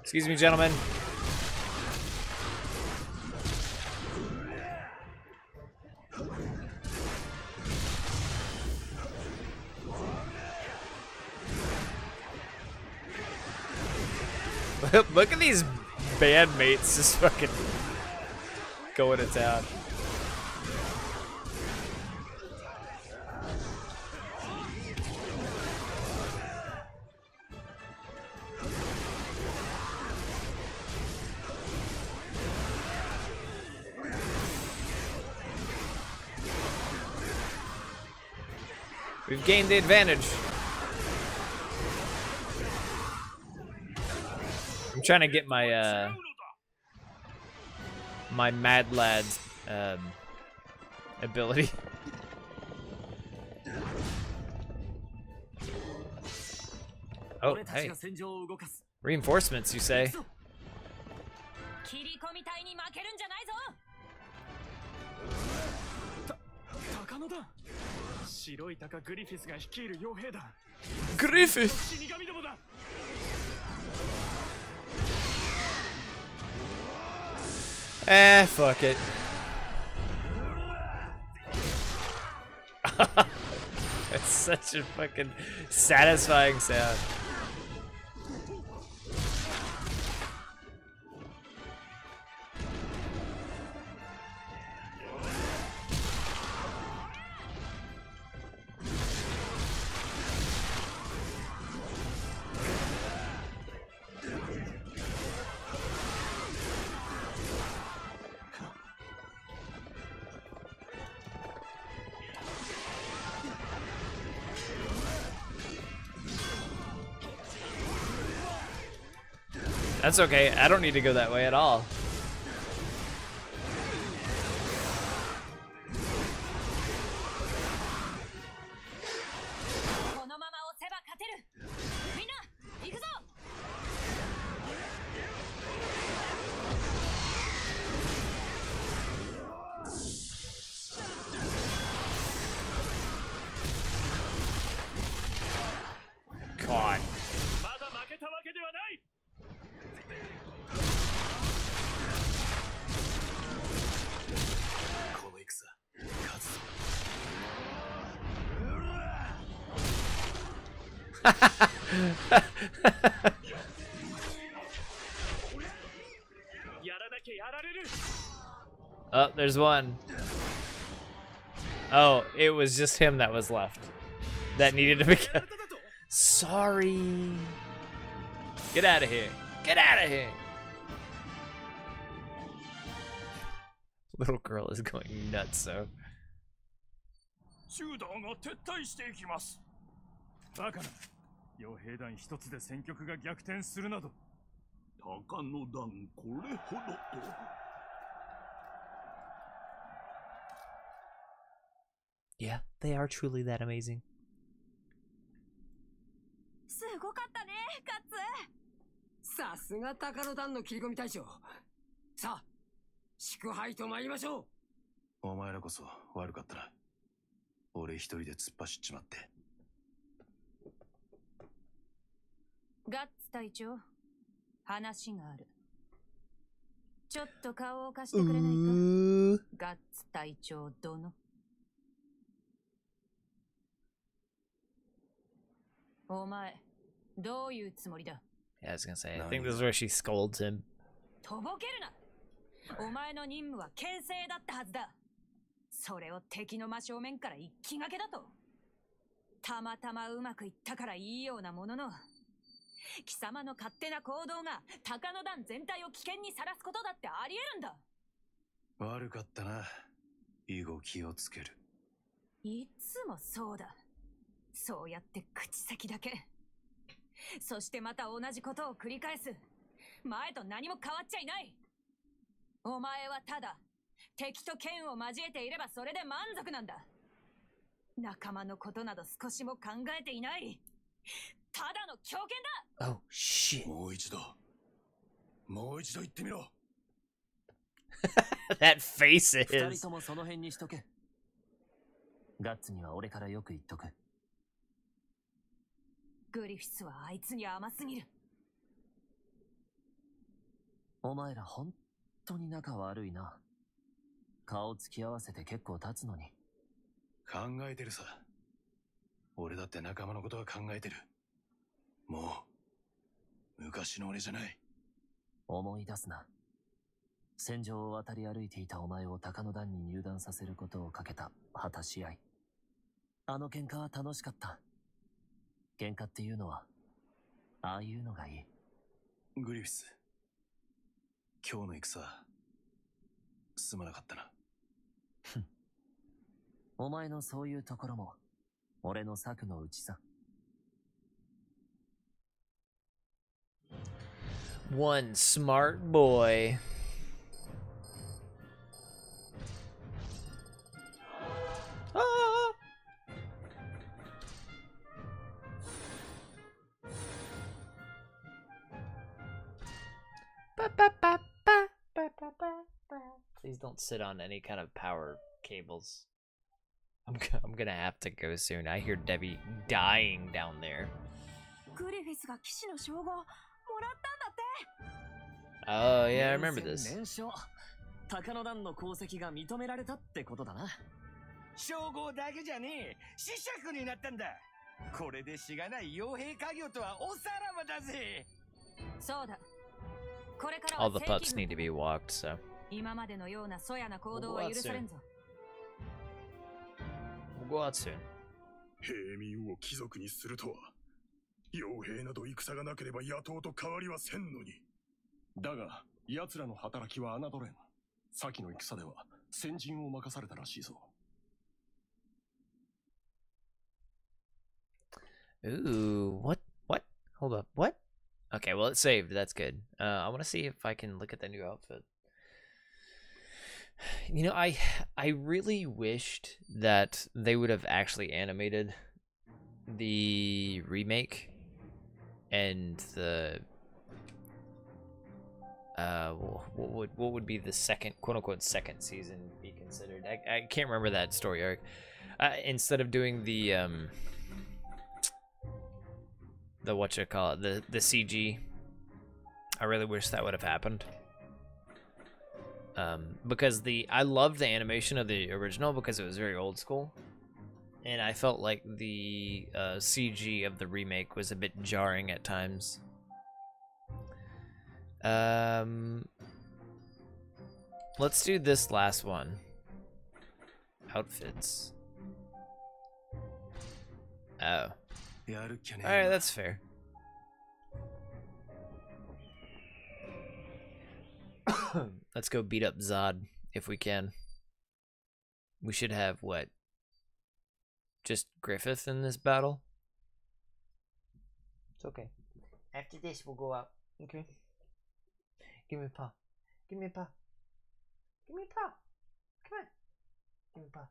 Excuse me, gentlemen. [laughs] Look at these bandmates just fucking going to town. Gain the advantage. I'm trying to get my, uh, my Mad Lad's, um, ability. [laughs] Oh, hey. Reinforcements, you say? 白い鷹グリフィスが率いる傭兵団グリフィス？死神どもだ Eh, fuck it. [laughs] That's such a fucking satisfying sound. That's okay. I don't need to go that way at all. there's one. Oh, it was just him that was left. That needed to be cut. [laughs] Sorry. Get out of here. Get out of here. Little girl is going nuts, so. 中団が撤退していきますバカな傭兵団一つで戦局が逆転するなど鷹の団これほどと Yeah, they are truly that amazing. すごかったねガッツ。さすが高野団の切り込み隊長。さあ祝杯と参りましょう。お前らこそ悪かったな。俺一人で突っ走っちまって。ガッツ隊長話がある。ちょっと顔を貸してくれないか？ガッツ隊長殿お前どういうつもりだ？Yeah, I was gonna say, I think this is where she scolds him. とぼけるな！お前の任務は牽制だったはずだ！それを敵の真正面から一気がけだと！たまたまうまくいったからいいようなものの！貴様の勝手な行動が鷹野団全体を危険にさらすことだってあり得るんだ！悪かったな。以後気をつける。いつもそうだそうやって口先だけ。そしてまた同じことを繰り返す。前と何も変わっちゃいない。お前はただ敵と剣を交えていればそれで満足なんだ。仲間のことなど少しも考えていない。ただの狂犬だ。Oh, shit. もう一度。もう一度言ってみろ。[laughs] That face 二人 is. ともその辺にしとけ。ガッツには俺からよく言っとくグリフィスはあいつに甘すぎるお前ら本当に仲悪いな顔つき合わせて結構経つのに考えてるさ俺だって仲間のことは考えてるもう昔の俺じゃない思い出すな戦場を渡り歩いていたお前を鷹の段に入団させることをかけた果たし合い。あの喧嘩は楽しかった。喧嘩っていうのは、ああいうのがいい。グリフィス。今日の戦、すまなかったな。お前のそういうところも、俺の策のうちさ。One smart boy. Please don't sit on any kind of power cables. I'm, go- I'm gonna have to go soon. I hear Debbie dying down there. グリフィスが騎士の称号もらったんだって Oh, yeah, I remember 連 this. 戦連勝鷹の段の功績が認められたってことだな称号だけじゃねえ子爵になったんだこれでしがない傭兵家業とはおさらばだぜそうだこれから All は the 正 pups 規 need to be walked, so. 今までのようなそやな行動は許されんぞ We'll go out soon. 平民を貴族にするとは傭兵など戦がなければ野党と変わりはせんのにだが、奴らの働きは侮れん。先の戦では、先陣を任されたらしいぞ。Ooh, what? What? Hold up. What? Okay, well, it's saved. That's good. Uh, I want to see if I can look at the new outfit. [sighs] You know, I I really wished that they would have actually animated the remake and the uh what would what would be the second quote unquote second season be considered? I I can't remember that story arc. Uh, instead of doing the um the what you call it the the CG. I really wish that would have happened. Um, because the I loved the animation of the original because it was very old school, and I felt like the uh, CG of the remake was a bit jarring at times. Um, let's do this last one. Outfits. Oh. Alright, that's fair. [coughs] Let's go beat up Zodd if we can. We should have what? Just Griffith in this battle? It's okay. After this, we'll go out. Okay. Give me a paw. Give me a paw. Give me a paw. Come on. Give me a paw.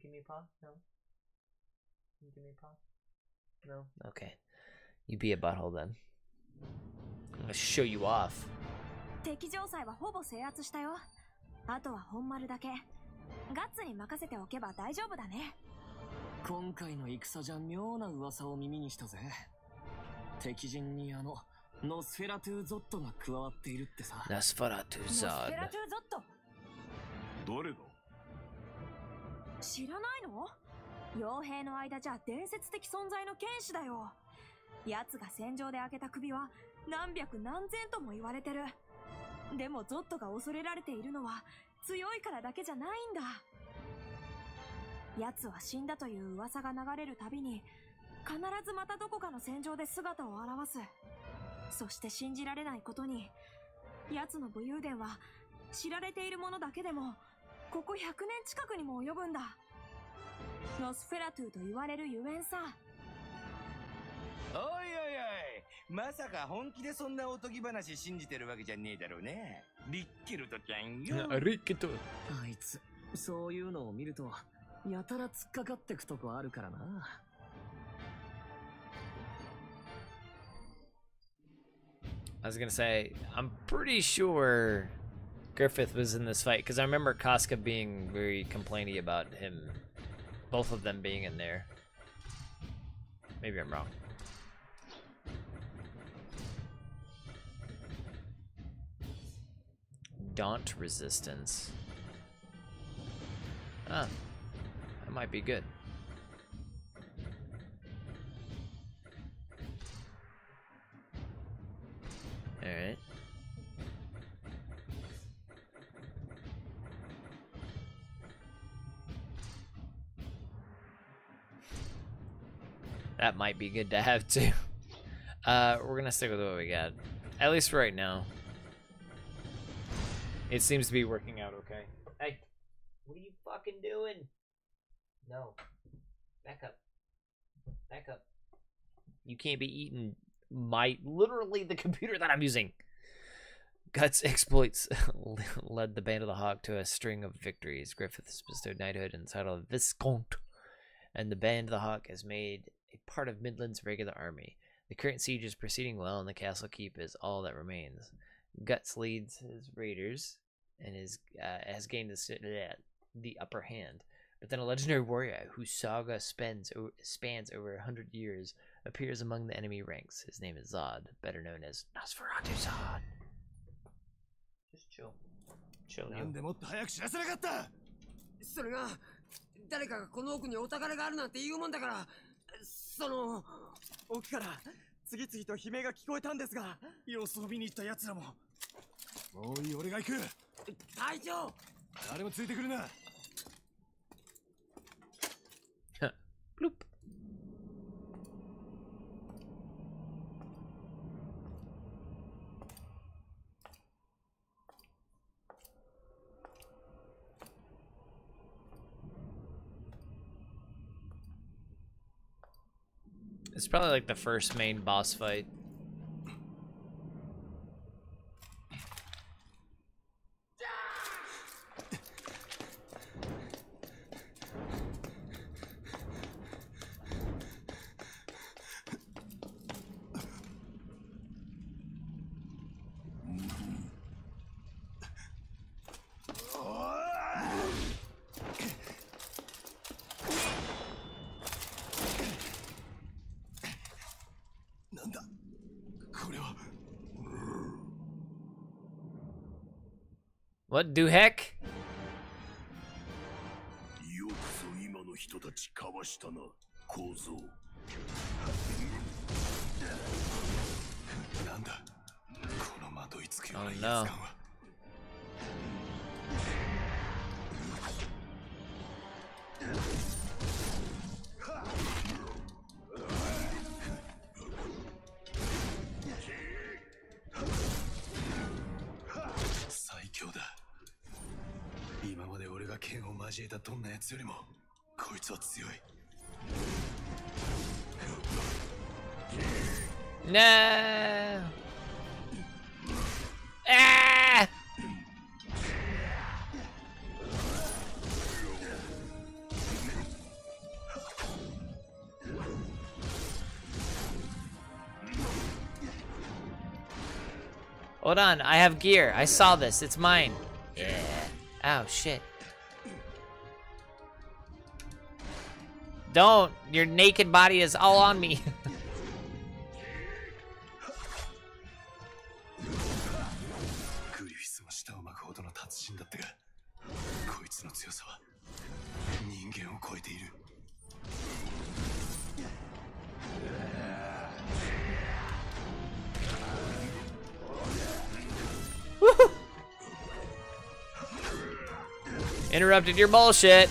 Give me a paw. No. Give me a paw. No. Okay. You be a butthole then. I'm gonna show you off. 敵城塞はほぼ制圧したよ。あとは本丸だけ。ガッツに任せておけば大丈夫だね。今回の戦じゃ妙な噂を耳にしたぜ。敵陣にあのノスフェラトゥーゾットが加わっているってさ。ノスフェラトゥーゾット。誰だ知らないの？傭兵の間じゃ伝説的存在の剣士だよ。奴が戦場で開けた首は何百何千とも言われてる。でもゾットが恐れられているのは強いからだけじゃないんだ。奴は死んだという噂が流れるたびに必ずまたどこかの戦場で姿を現す。そして信じられないことに奴の武勇伝は知られているものだけでもここ100年近くにも及ぶんだ。ノスフェラトゥと言われるゆえんさおいおいおいまさか本気でそんなおとぎ話信じてるわけじゃねえだろうねリッケルトちゃんよあいつそういうのを見るとやたら突っかかってくとこあるからな I was gonna say, I'm pretty sure Griffith was in this fight because I remember Casca being very complainy about him, both of them being in there. Maybe I'm wrong. Daunt resistance. Ah, that might be good. Alright. That might be good to have too. [laughs] Uh, we're gonna stick with what we got, at least right now. It seems to be working out okay. Hey, what are you fucking doing? No, back up, back up. You can't be eating my literally the [laughs] computer that I'm using. Guts exploits [laughs] led the Band of the Hawk to a string of victories. Griffiths bestowed knighthood and title of Viscount, and the Band of the Hawk has made a part of Midland's regular army. The current siege is proceeding well, and the castle keep is all that remains. Guts leads his raiders and is, uh, has gained the, the upper hand. But then a legendary warrior whose saga spans, spans over a hundred years appears among the enemy ranks. His name is Zodd, better known as Nosferatu Zodd. Just chill. Chill. それが誰かがこの奥にお宝があるなんて言うもんだからその奥から次々と悲鳴が聞こえたんですが。様子を見に行った奴らも。もういい俺が行く。隊長！誰もついてくるな。Bloop. It's probably like the first main boss fight. What Hold on, I have gear. I saw this. It's mine. Yeah. Oh shit. Don't. Your naked body is all on me. [laughs] Interrupted your bullshit.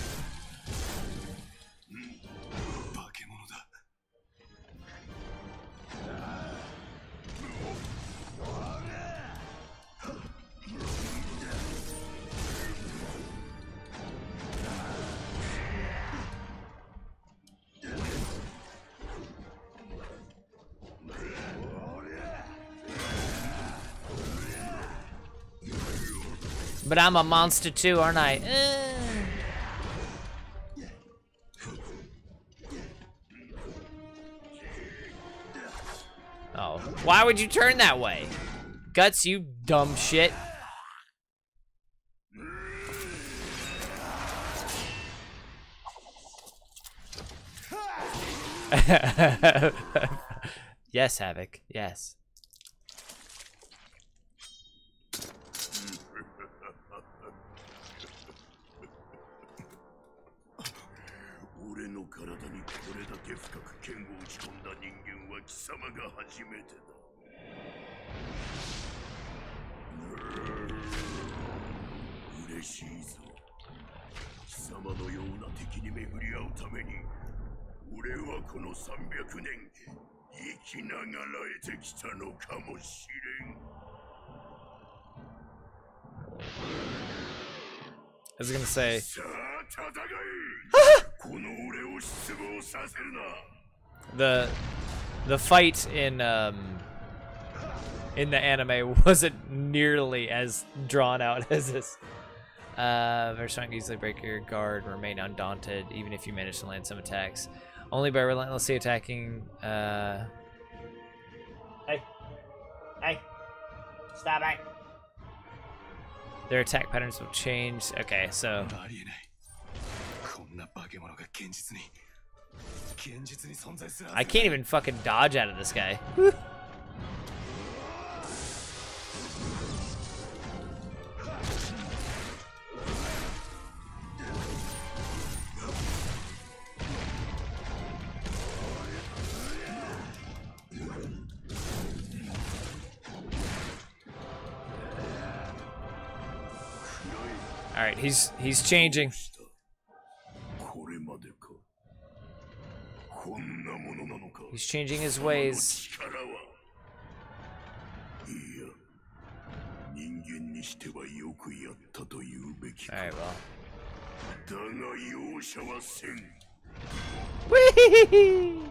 But I'm a monster too, aren't I? Eh. Oh, why would you turn that way? Guts, you dumb shit. [laughs] yes, Havoc. Yes. 俺の体にこれだけ深く剣を打ち込んだ人間は貴様が初めてだ。嬉しいぞ。貴様のような敵に巡り合うために俺はこの300年生きながらえてきたのかもしれん。I was gonna say [laughs] The the fight in um in the anime [laughs] wasn't nearly as drawn out [laughs] as this. Uh, very strong, easily break your guard, remain undaunted, even if you manage to land some attacks. Only by relentlessly attacking. Uh... Hey, hey, stop it! Their attack patterns will change. Okay, so. I can't even fucking dodge out of this guy. All right, he's he's changing. He's changing his ways. Alright, well. Whee!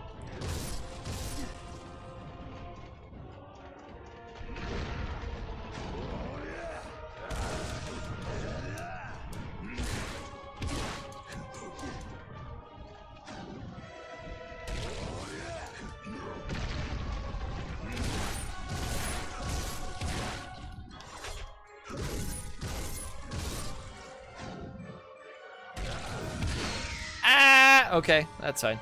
Okay, that's fine.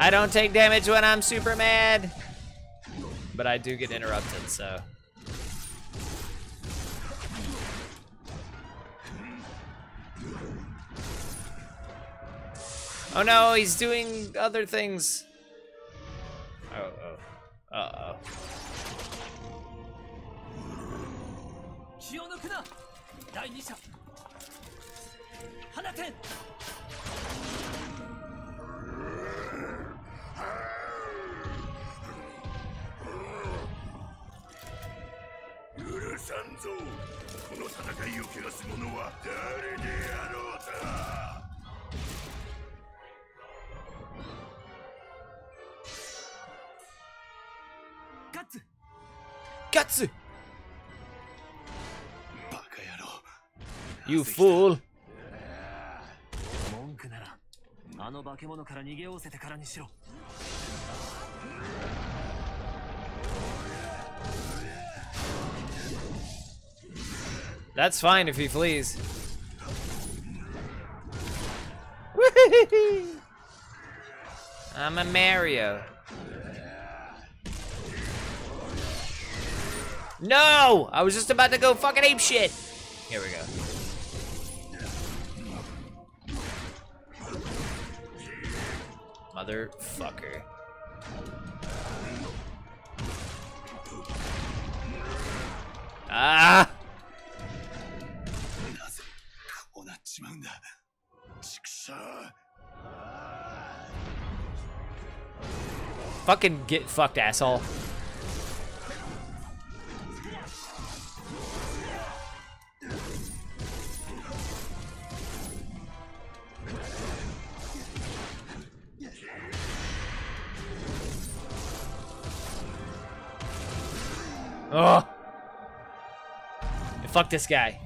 I don't take damage when I'm super mad. But I do get interrupted, so. Oh no, he's doing other things. 気を抜くな第二射放て。許さんぞ。この戦いを汚す者は誰であろうと Katsu! Katsu! You fool! That's fine if he flees. [laughs] I'm a Mario. No! I was just about to go fucking ape shit. Here we go. Motherfucker. Ah! Fucking get fucked, asshole. Fuck this guy.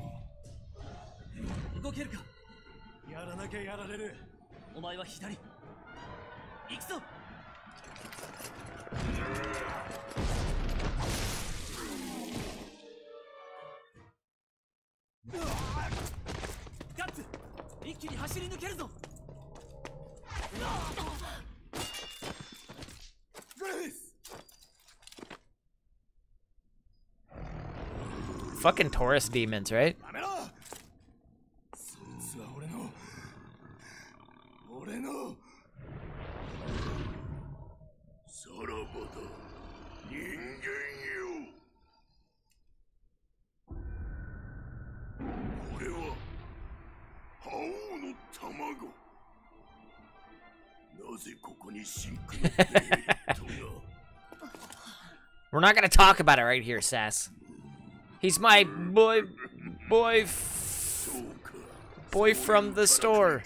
Fucking Taurus demons, right? We're not gonna talk about it right here, Sass. He's my boy, boy, boy from the store.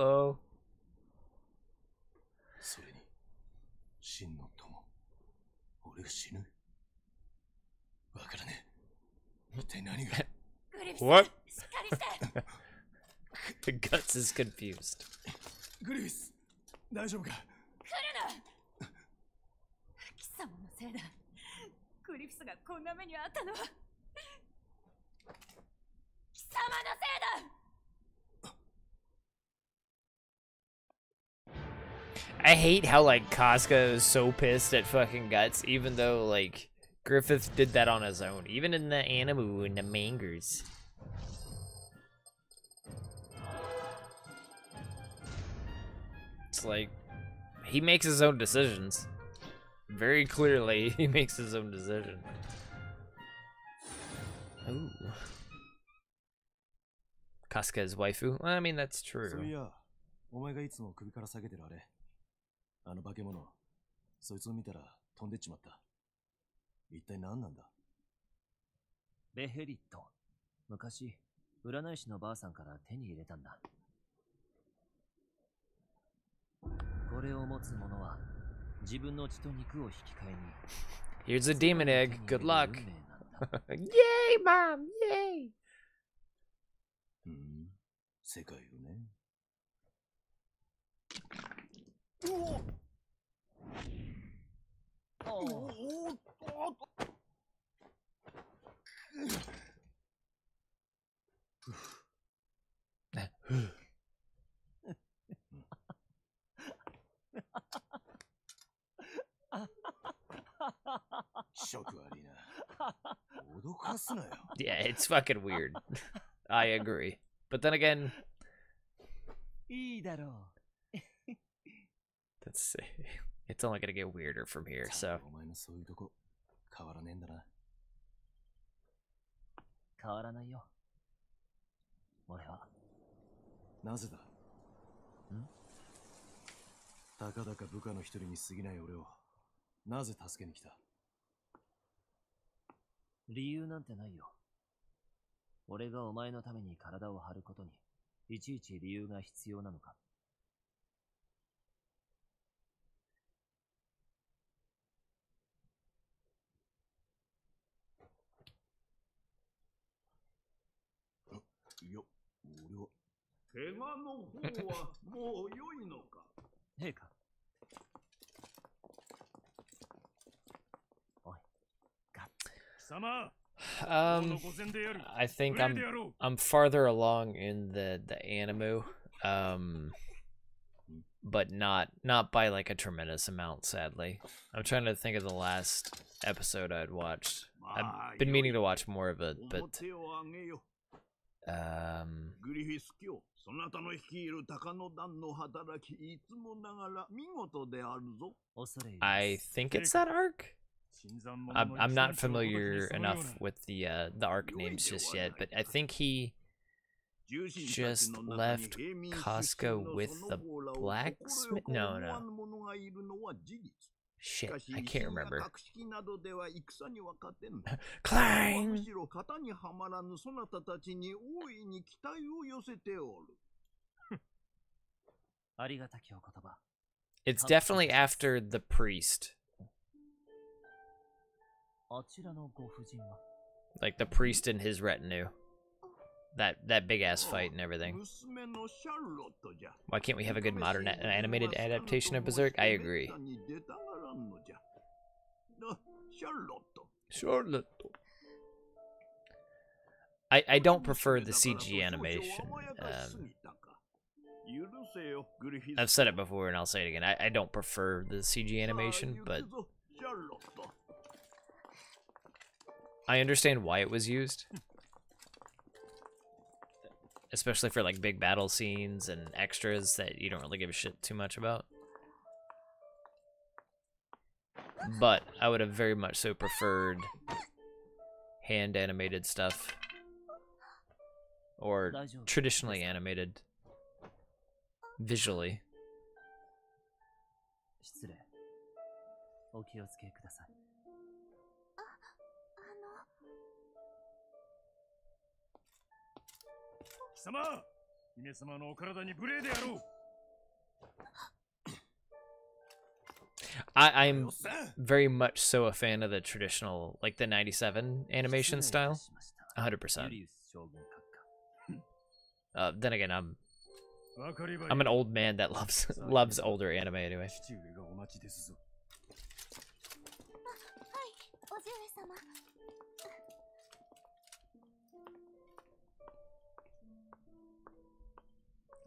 Hello. それに真の友。俺が死ぬ？わからねえ。一体何が？グリフィス What? しっかりして。[laughs] Guts is confused. グリフィス大丈夫か？来るな。貴様のせいだ。グリフィスがこんな目にあったのは。貴様のせいだ I hate how like Casca is so pissed at fucking Guts, even though like Griffith did that on his own, even in the animu and the mangers. It's like he makes his own decisions. Very clearly, [laughs] he makes his own decision. Ooh. Casca's waifu? Well, I mean, that's そうい true. やお前がいつも首から下げてるあれ あの化け物そいつを見たら飛んでっちまった一体何なんだ？ベヘリット。昔、占い師のばあさんから手に入れたんだ。これを持つ者は、自分の血と肉を引き換えに、Here's a demon egg. Good luck. [laughs] Yay, mom! Yay! うん世界をね [laughs] Yeah, it's fucking weird. I agree. But then again, [laughs] いいだろう。that's it's only gonna get weirder from here. So 変わらねえんだな変わらないよ。俺は。なぜだたかだか部下の一人に過ぎない俺をなぜ助けに来た理由なんてないよ。俺がお前のために体を張ることに、いちいち理由が必要なのか。怪我の方はもう良いのか陛下。貴様 um 御前でやる [laughs] I think 無礼 I'm でやろう I'm farther along in the the animu. Um but not not by like a tremendous amount sadly. I'm trying to think of the last episode I'd watched. I've been meaning to watch more of it, but 表を上げよ um, think it's that arc? I'm, I'm not familiar enough with the uh, the arc names just yet, but I think he just left Casca with the blacksmith. No, no. Shit, I can't remember. Clang! It's definitely after the priest. Like the priest and his retinue. That that big ass fight and everything. Why can't we have a good modern animated adaptation of Berserk? I agree. I, I don't prefer the CG animation. Um, I've said it before and I'll say it again. I, I don't prefer the CG animation, but I understand why it was used. Especially for like big battle scenes and extras that you don't really give a shit too much about. But I would have very much so preferred hand animated stuff. Or traditionally animated. Visually. I, I'm very much so a fan of the traditional, like the 97 animation style. 100%. Uh, then again, I'm I'm an old man that loves [laughs] loves older anime anyway.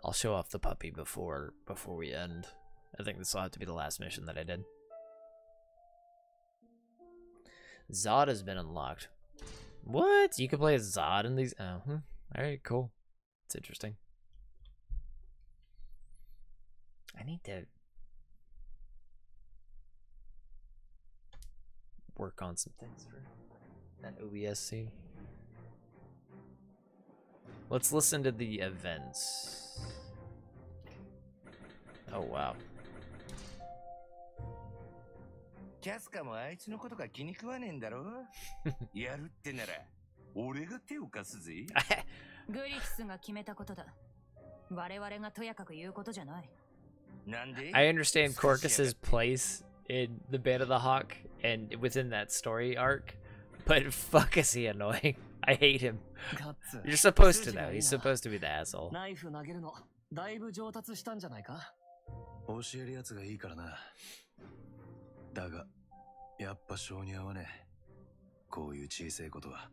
I'll show off the puppy before before we end. I think this will have to be the last mission that I did. Zodd has been unlocked. What? You can play as Zodd in these? Oh, hmm. all right, cool. It's interesting. I need to work on some things for that OBS scene. Let's listen to the events. Oh wow. キャスカもあいつのことが気に食わねえんだろやるってなら、俺が手を貸すぜ。グリフィスが決めたことだ。我々がとやかく言うことじゃない。なんで I understand Corcus's place in the Band of the Hawk and within that story arc, but fuck is he annoying. I hate him. You're supposed to know. いい He's な supposed to be the asshole. ナイフ投げるのだいぶ上達したんじゃないか教えるやつがいいからな。だが、やっぱ性に合わねえ。こういう小さいことは。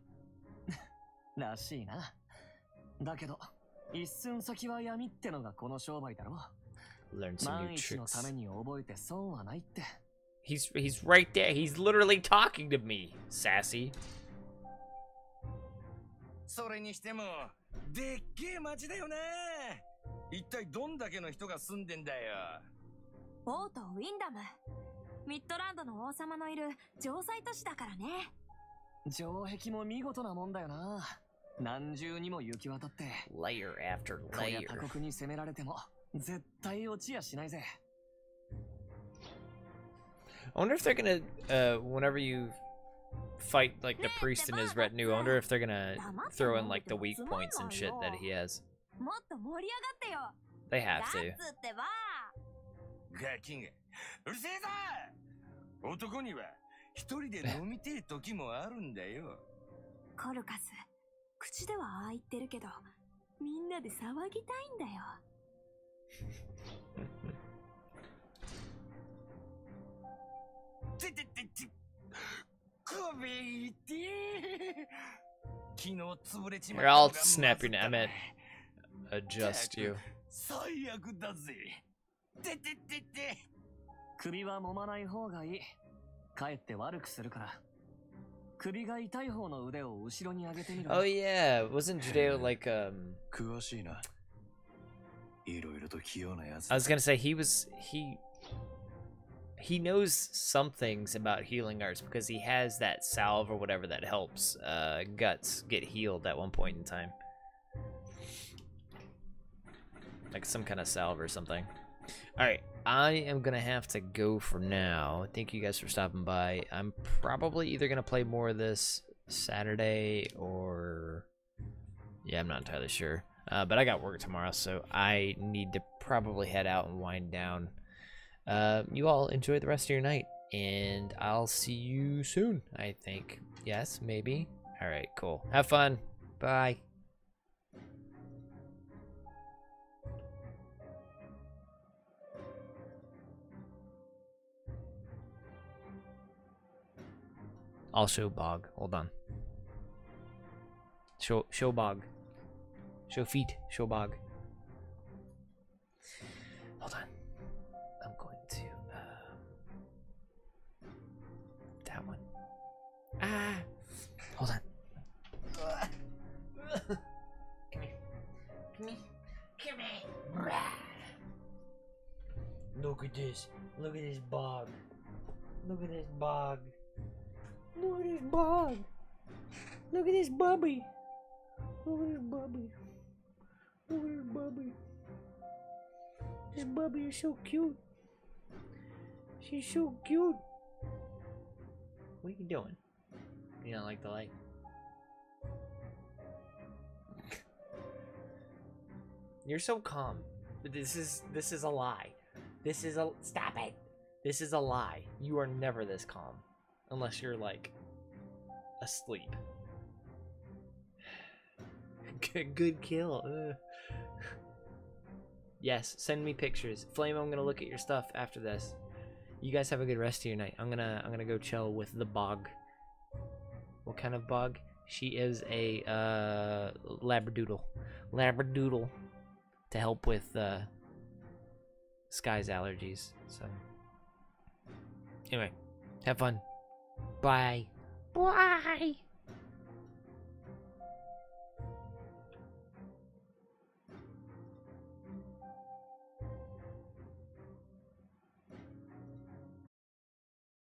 [laughs] らしいなだけど一寸先は闇ってのがこの商売だろ Learn some 万 new 一の tricks. ために覚えて損はないって He's he's right there. He's literally talking to me, sassy. それにしても、でっけえ町だよな。一体どんだけの人が住んでんだよ。王都ウィンダムミッドランドの王様のいる城塞都市だからね城壁も見事なもんだよな何重にも行き渡って Layer after こりゃ layer. 他国に攻められても絶対落ちやしないぜ I wonder if they're gonna, uh, whenever you fight like the priest and his retinue, I wonder if they're gonna throw in like the weak points and shit that he has. もっと盛り上がってよ They have ガ to. [laughs] うるせえぞ男には一人で飲みてえ時もあるんだよ。コルカス口ではああ言ってるけどみんなで騒ぎたいんだよてててて。首痛え。昨日潰れちまったの I'll が snap your ま neck. I ず meant だ adjust you. 最悪だぜ。てててて。首は揉まない方がいい。かえって悪くするから。首が痛い方の腕を後ろに上げてみろ。Oh yeah, wasn't Judeau like um? 詳しいな。いろいろと器用なやつ。I was gonna say he was he. He knows some things about healing arts because he has that salve or whatever that helps uh, guts get healed at one point in time. Like some kind of salve or something. Alright, I am gonna have to go for now. Thank you guys for stopping by. I'm probably either gonna play more of this Saturday or. Yeah, I'm not entirely sure. Uh, but I got work tomorrow, so I need to probably head out and wind down. Uh, you all enjoy the rest of your night, and I'll see you soon, I think. Yes, maybe? Alright, cool. Have fun. Bye. I'll show Bog. Hold on. Show show Bog. Show feet. Show Bog. Hold on. I'm going to uh, that one. Ah. Hold on. Come here. Come here. Come here. Look at this. Look at this bog. Look at this bog. Look at this bog. Look at this bubby. Look at this bubby. Look at this bubby. This bubby is so cute. She's so cute. What are you doing? You don't like the light? You're so calm. This is this is a lie. This is a stop it. This is a lie. You are never this calm unless you're like asleep. [laughs] Good, good kill. Ugh. Yes, send me pictures. Flame, I'm gonna look at your stuff after this. You guys have a good rest of your night. I'm gonna I'm gonna go chill with the bog. What kind of bog? She is a uh, labradoodle. Labradoodle to help with uh, Sky's allergies. So anyway, have fun. Bye. Bye.